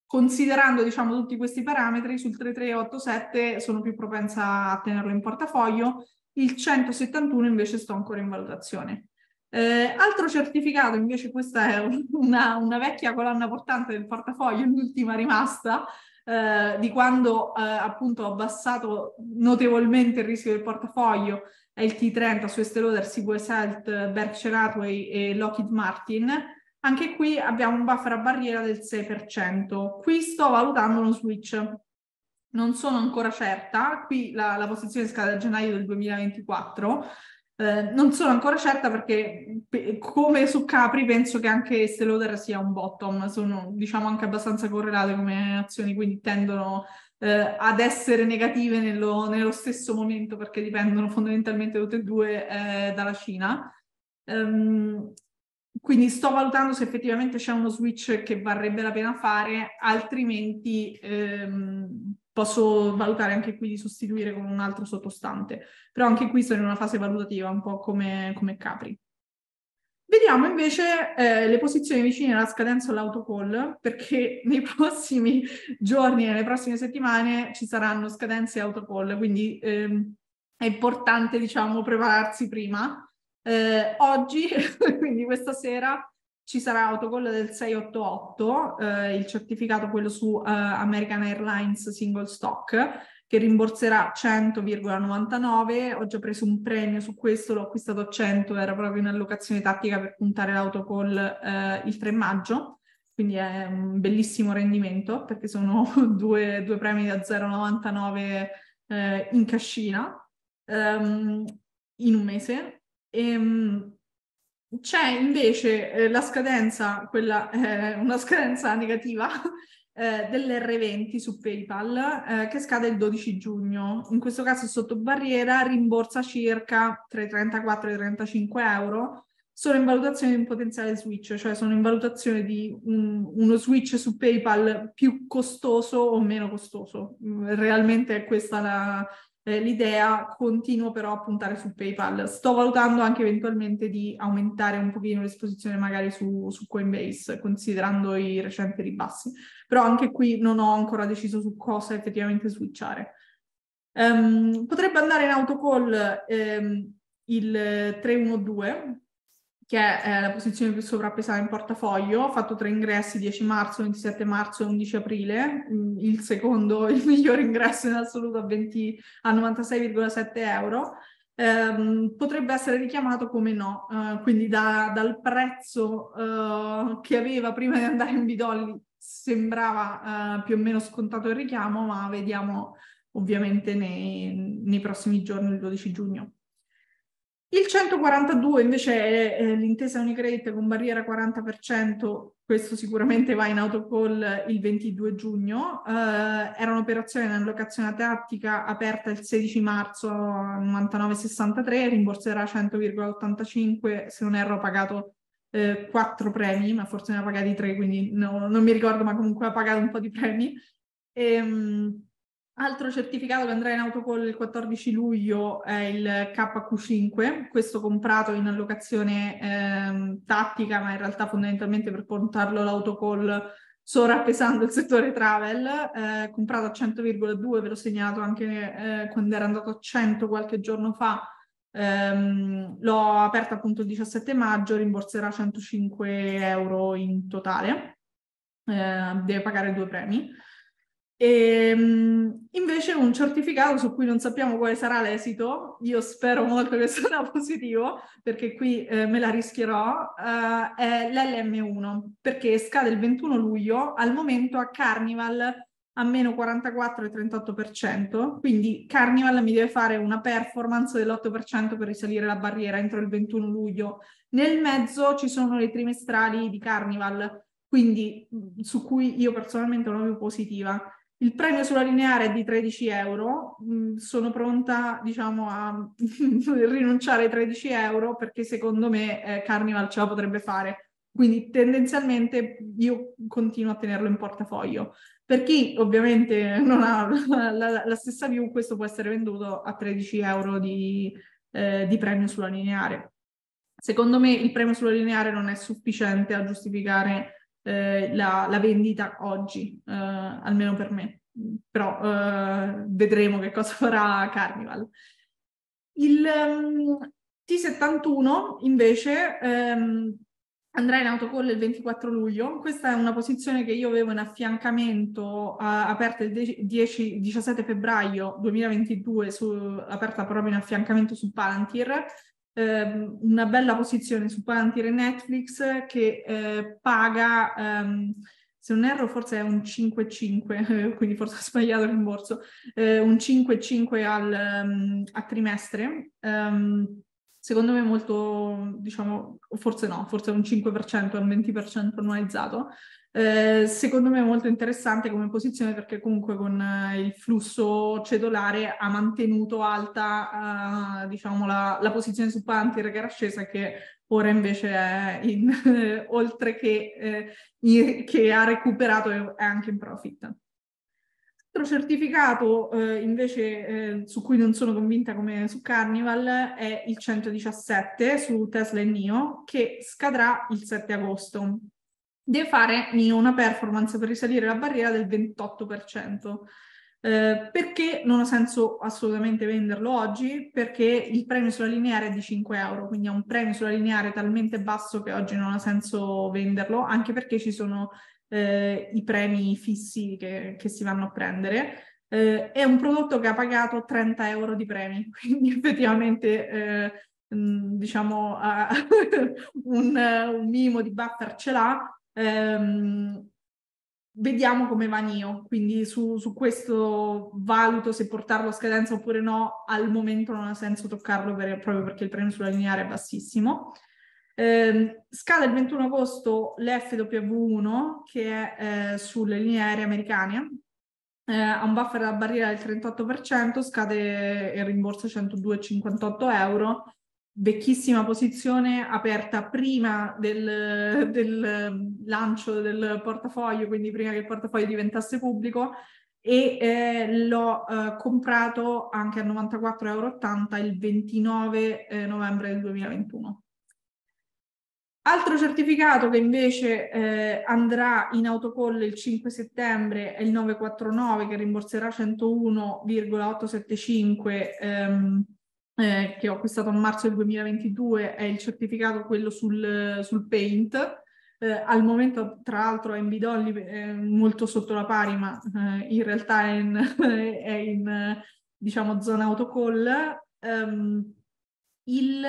Considerando diciamo, tutti questi parametri, sul 3387 sono più propensa a tenerlo in portafoglio, il 171 invece sto ancora in valutazione. Eh, altro certificato, invece questa è una, una, vecchia colonna portante del portafoglio, l'ultima rimasta, eh, di quando eh, appunto ho abbassato notevolmente il rischio del portafoglio, è il T30 su Estée Lauder, Seaboys Health, Berkshire Hathaway e Lockheed Martin, anche qui abbiamo un buffer a barriera del 6%. Qui sto valutando uno switch. Non sono ancora certa, qui la, la posizione scade a gennaio del 2024, Eh, non sono ancora certa perché come su Capri penso che anche Estée Lauder sia un bottom, sono diciamo anche abbastanza correlate come azioni, quindi tendono eh, ad essere negative nello, nello, stesso momento perché dipendono fondamentalmente tutte e due eh, dalla Cina. Um, quindi sto valutando se effettivamente c'è uno switch che varrebbe la pena fare, altrimenti ehm, posso valutare anche qui di sostituire con un altro sottostante, però anche qui sono in una fase valutativa, un po' come, come Capri. Vediamo invece eh, le posizioni vicine alla scadenza all'autocall, perché nei prossimi giorni, nelle prossime settimane ci saranno scadenze autocall, quindi ehm, è importante, diciamo, prepararsi prima. Eh, oggi, quindi questa sera, ci sarà autocall del 688, eh, il certificato quello su eh, American Airlines Single Stock, che rimborserà 100,99. Ho già preso un premio su questo, l'ho acquistato a 100, era proprio in allocazione tattica per puntare l'autocall eh, il 3 maggio. Quindi è un bellissimo rendimento perché sono due, due premi da 0,99 eh, in cascina um, in un mese. E, um, c'è invece eh, la scadenza, quella, eh, una scadenza negativa eh, dell'R20 su PayPal eh, che scade il 12 giugno. In questo caso sotto barriera rimborsa circa tra i 34 e i 35 euro. Sono in valutazione di un potenziale switch, cioè sono in valutazione di un, uno switch su PayPal più costoso o meno costoso. Realmente è questa la, eh, l'idea, continuo però a puntare su PayPal. Sto valutando anche eventualmente di aumentare un pochino l'esposizione magari su, su Coinbase, considerando i recenti ribassi. Però anche qui non ho ancora deciso su cosa effettivamente switchare. Um, potrebbe andare in autocall um, il 312, che è la posizione più sovrappesata in portafoglio. Ho fatto tre ingressi 10 marzo, 27 marzo e 11 aprile. Mm, il secondo, il miglior ingresso in assoluto a, 20, a 96,7 euro. Um, potrebbe essere richiamato come no, uh, quindi da, dal prezzo uh, che aveva prima di andare in bidolli sembrava uh, più o meno scontato il richiamo, ma vediamo ovviamente nei, nei prossimi giorni, il 12 giugno. Il 142 invece è, l'intesa Unicredit con barriera 40%, questo sicuramente va in autocall il 22 giugno, eh, era un'operazione in allocazione tattica aperta il 16 marzo a 99,63, rimborserà 100,85, se non erro ha pagato eh, 4 premi, ma forse ne ha pagati 3, quindi no, non mi ricordo, ma comunque ha pagato un po' di premi. E, ehm, Altro certificato che andrà in autocall il 14 luglio è il KQ5, questo comprato in allocazione ehm, tattica, ma in realtà fondamentalmente per portarlo all'autocall sovrappesando il settore travel, eh, comprato a 100,2, ve l'ho segnato anche eh, quando era andato a 100 qualche giorno fa, ehm, l'ho aperto appunto il 17 maggio, rimborserà 105 euro in totale, eh, deve pagare due premi. E, ehm, invece un certificato su cui non sappiamo quale sarà l'esito, io spero molto che sarà positivo, perché qui eh, me la rischierò, eh, è l'LM1, perché scade il 21 luglio, al momento a Carnival a meno 44,38%, quindi Carnival mi deve fare una performance dell'8% per risalire la barriera entro il 21 luglio. Nel mezzo ci sono le trimestrali di Carnival, quindi su cui io personalmente non più positiva. Il premio sulla lineare è di 13 euro, mm, sono pronta diciamo a rinunciare ai 13 euro perché secondo me eh, Carnival ce la potrebbe fare, quindi tendenzialmente io continuo a tenerlo in portafoglio. Per chi ovviamente non ha la, la, la stessa view, questo può essere venduto a 13 euro di, eh, di premio sulla lineare. Secondo me il premio sulla lineare non è sufficiente a giustificare eh, la, la, vendita oggi, eh, almeno per me. Però eh, vedremo che cosa farà Carnival. Il um, T71 invece um, andrà in autocall il 24 luglio. Questa è una posizione che io avevo in affiancamento uh, aperta il 10, 17 febbraio 2022, su, aperta proprio in affiancamento su Palantir ehm, una bella posizione su Palantir e Netflix che eh, paga, ehm, se non erro forse è un 5,5, quindi forse ho sbagliato il rimborso, eh, un 5,5 al, um, a trimestre. Um, secondo me molto, diciamo, forse no, forse un 5%, un 20% annualizzato, eh, secondo me molto interessante come posizione perché comunque con eh, il flusso cedolare ha mantenuto alta eh, diciamo la, la, posizione su Pantir che era scesa che ora invece è in, oltre che, eh, in, che ha recuperato è anche in profit. Certificato eh, invece eh, su cui non sono convinta come su Carnival è il 117 su Tesla e NIO che scadrà il 7 agosto deve fare una performance per risalire la barriera del 28%. Eh, perché non ha senso assolutamente venderlo oggi? Perché il premio sulla lineare è di 5 euro, quindi è un premio sulla lineare talmente basso che oggi non ha senso venderlo, anche perché ci sono eh, i premi fissi che, che, si vanno a prendere. Eh, è un prodotto che ha pagato 30 euro di premi, quindi effettivamente eh, diciamo un, un minimo di buffer ce l'ha, Ehm, vediamo come va Nio, quindi su, su, questo valuto se portarlo a scadenza oppure no, al momento non ha senso toccarlo per, proprio perché il premio sulla lineare è bassissimo. Eh, scade il 21 agosto l'FW1 che è eh, sulle linee aeree americane, eh, ha un buffer da barriera del 38%, scade e rimborsa 102,58 euro vecchissima posizione aperta prima del, del, lancio del portafoglio, quindi prima che il portafoglio diventasse pubblico e eh, l'ho eh, comprato anche a 94,80 euro il 29 eh, novembre del 2021. Altro certificato che invece eh, andrà in autocall il 5 settembre è il 949 che rimborserà 101,875 ehm, eh, che ho acquistato a marzo del 2022 è il certificato quello sul, sul Paint. Eh, al momento, tra l'altro, è in bidolli eh, molto sotto la pari, ma eh, in realtà è in, è in diciamo, zona autocall. Um, il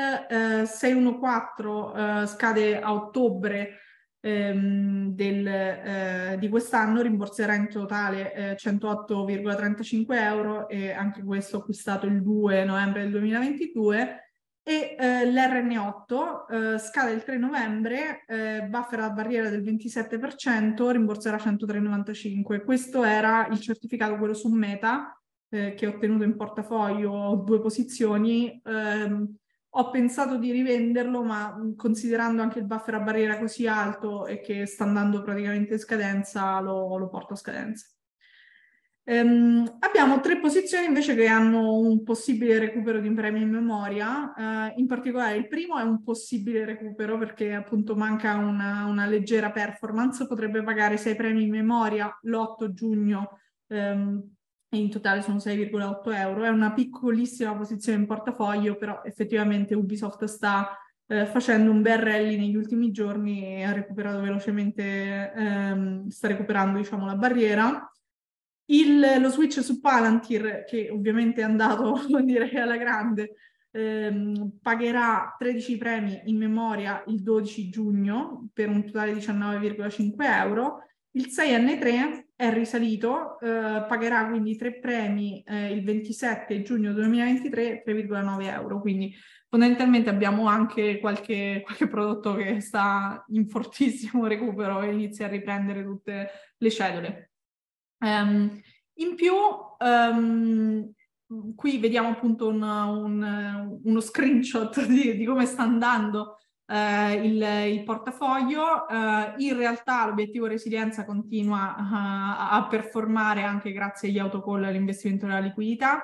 614 eh, scade a ottobre ehm, del, eh, di quest'anno rimborserà in totale eh, 108,35 euro e anche questo acquistato il 2 novembre del 2022 e eh, l'RN8 eh, scade il 3 novembre, eh, buffer a barriera del 27%, rimborserà 103,95. Questo era il certificato, quello su Meta, eh, che ho ottenuto in portafoglio due posizioni. Ehm, ho pensato di rivenderlo, ma considerando anche il buffer a barriera così alto e che sta andando praticamente in scadenza, lo, lo porto a scadenza. Um, abbiamo tre posizioni invece che hanno un possibile recupero di premi in memoria, uh, in particolare il primo è un possibile recupero perché appunto manca una, una leggera performance, potrebbe pagare 6 premi in memoria l'8 giugno um, in totale sono 6,8 euro, è una piccolissima posizione in portafoglio, però effettivamente Ubisoft sta eh, facendo un bel rally negli ultimi giorni e ha recuperato velocemente, ehm, sta recuperando diciamo la barriera. Il, lo switch su Palantir, che ovviamente è andato direi alla grande, ehm, pagherà 13 premi in memoria il 12 giugno per un totale di 19,5 euro. Il 6N3 è risalito, eh, pagherà quindi tre premi eh, il 27 giugno 2023, 3,9 euro, quindi fondamentalmente abbiamo anche qualche, qualche, prodotto che sta in fortissimo recupero e inizia a riprendere tutte le cellule. Um, in più, um, qui vediamo appunto un, un, uno screenshot di, di come sta andando eh, il, il, portafoglio. Eh, in realtà l'obiettivo resilienza continua uh, a performare anche grazie agli autocall e all'investimento della liquidità.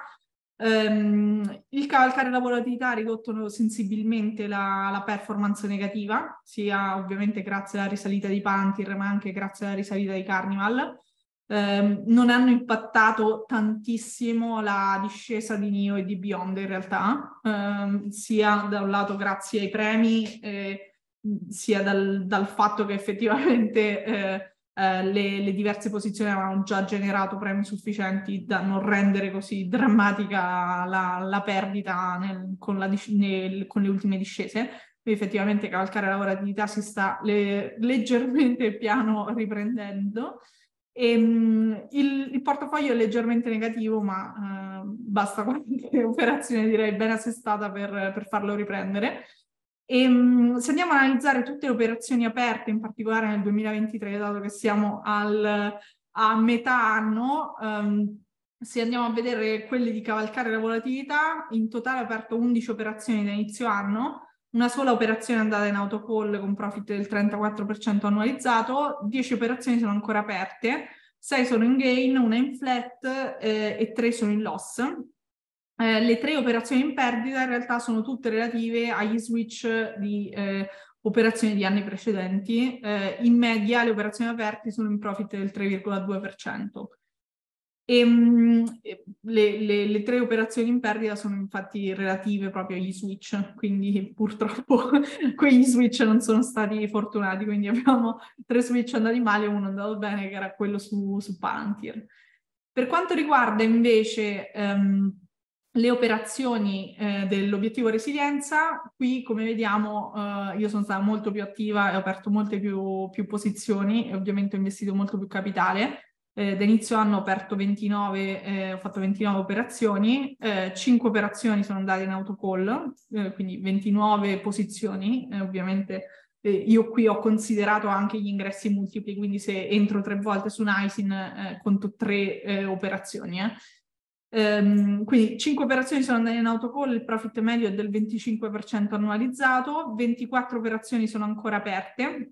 Um, il cavalcare la volatilità ha ridotto sensibilmente la, la, performance negativa, sia ovviamente grazie alla risalita di Pantir, ma anche grazie alla risalita di Carnival ehm, non hanno impattato tantissimo la discesa di Nio e di Beyond in realtà, ehm, sia da un lato grazie ai premi, eh, sia dal, dal, fatto che effettivamente eh, eh, le, le, diverse posizioni avevano già generato premi sufficienti da non rendere così drammatica la, la perdita nel, con, la, nel, con, le ultime discese. Effettivamente cavalcare la volatilità si sta le, leggermente piano riprendendo. E, um, il, il, portafoglio è leggermente negativo, ma uh, basta qualche operazione direi ben assestata per, per farlo riprendere. E, um, se andiamo a analizzare tutte le operazioni aperte, in particolare nel 2023, dato che siamo al, a metà anno, um, se andiamo a vedere quelle di cavalcare la volatilità, in totale ho aperto 11 operazioni da inizio anno, una sola operazione è andata in autocall con profit del 34% annualizzato, 10 operazioni sono ancora aperte, 6 sono in gain, una in flat eh, e 3 sono in loss. Eh, le tre operazioni in perdita in realtà sono tutte relative agli switch di eh, operazioni di anni precedenti. Eh, in media le operazioni aperte sono in profit del 3,2%. E, um, le, le, le, tre operazioni in perdita sono infatti relative proprio agli switch, quindi purtroppo quegli switch non sono stati fortunati, quindi abbiamo tre switch andati male e uno andato bene, che era quello su, su Palantir. Per quanto riguarda invece um, le operazioni eh, dell'obiettivo resilienza, qui come vediamo eh, io sono stata molto più attiva e ho aperto molte più, più posizioni e ovviamente ho investito molto più capitale. Eh, da inizio anno ho aperto 29, eh, ho fatto 29 operazioni, eh, 5 operazioni sono andate in autocall, eh, quindi 29 posizioni, eh, ovviamente eh, io qui ho considerato anche gli ingressi multipli, quindi se entro tre volte su Nisin eh, conto tre operazioni. Um, quindi 5 operazioni sono andate in autocall, il profit medio è del 25% annualizzato, 24 operazioni sono ancora aperte,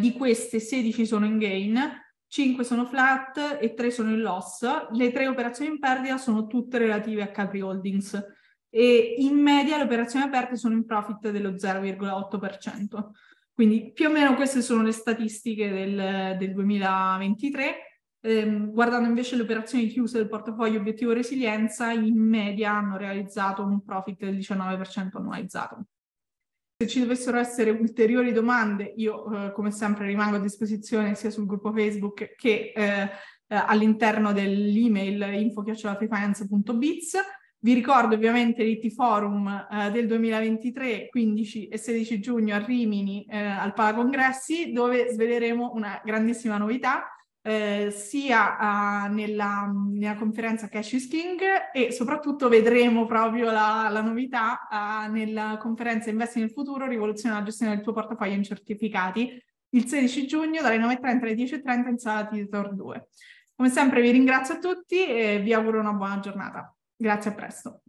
di queste 16 sono in gain, 5 sono flat e 3 sono in loss. Le tre operazioni in perdita sono tutte relative a Capri Holdings e in media le operazioni aperte sono in profit dello 0,8%. Quindi più o meno queste sono le statistiche del, del 2023. Eh, guardando invece le operazioni chiuse del portafoglio obiettivo resilienza, in media hanno realizzato un profit del 19% annualizzato. Se ci dovessero essere ulteriori domande, io eh, come sempre rimango a disposizione sia sul gruppo Facebook che eh, eh all'interno dell'email info-freefinance.biz. Vi ricordo ovviamente l'IT Forum eh, del 2023, 15 e 16 giugno a Rimini eh, al Palacongressi, dove sveleremo una grandissima novità, eh, sia uh, nella, nella, conferenza Cash is King e soprattutto vedremo proprio la, la novità uh, nella conferenza Investi nel futuro, rivoluzione la gestione del tuo portafoglio in certificati il 16 giugno dalle 9.30 alle 10.30 in sala Titor 2. Come sempre vi ringrazio a tutti e vi auguro una buona giornata. Grazie, a presto.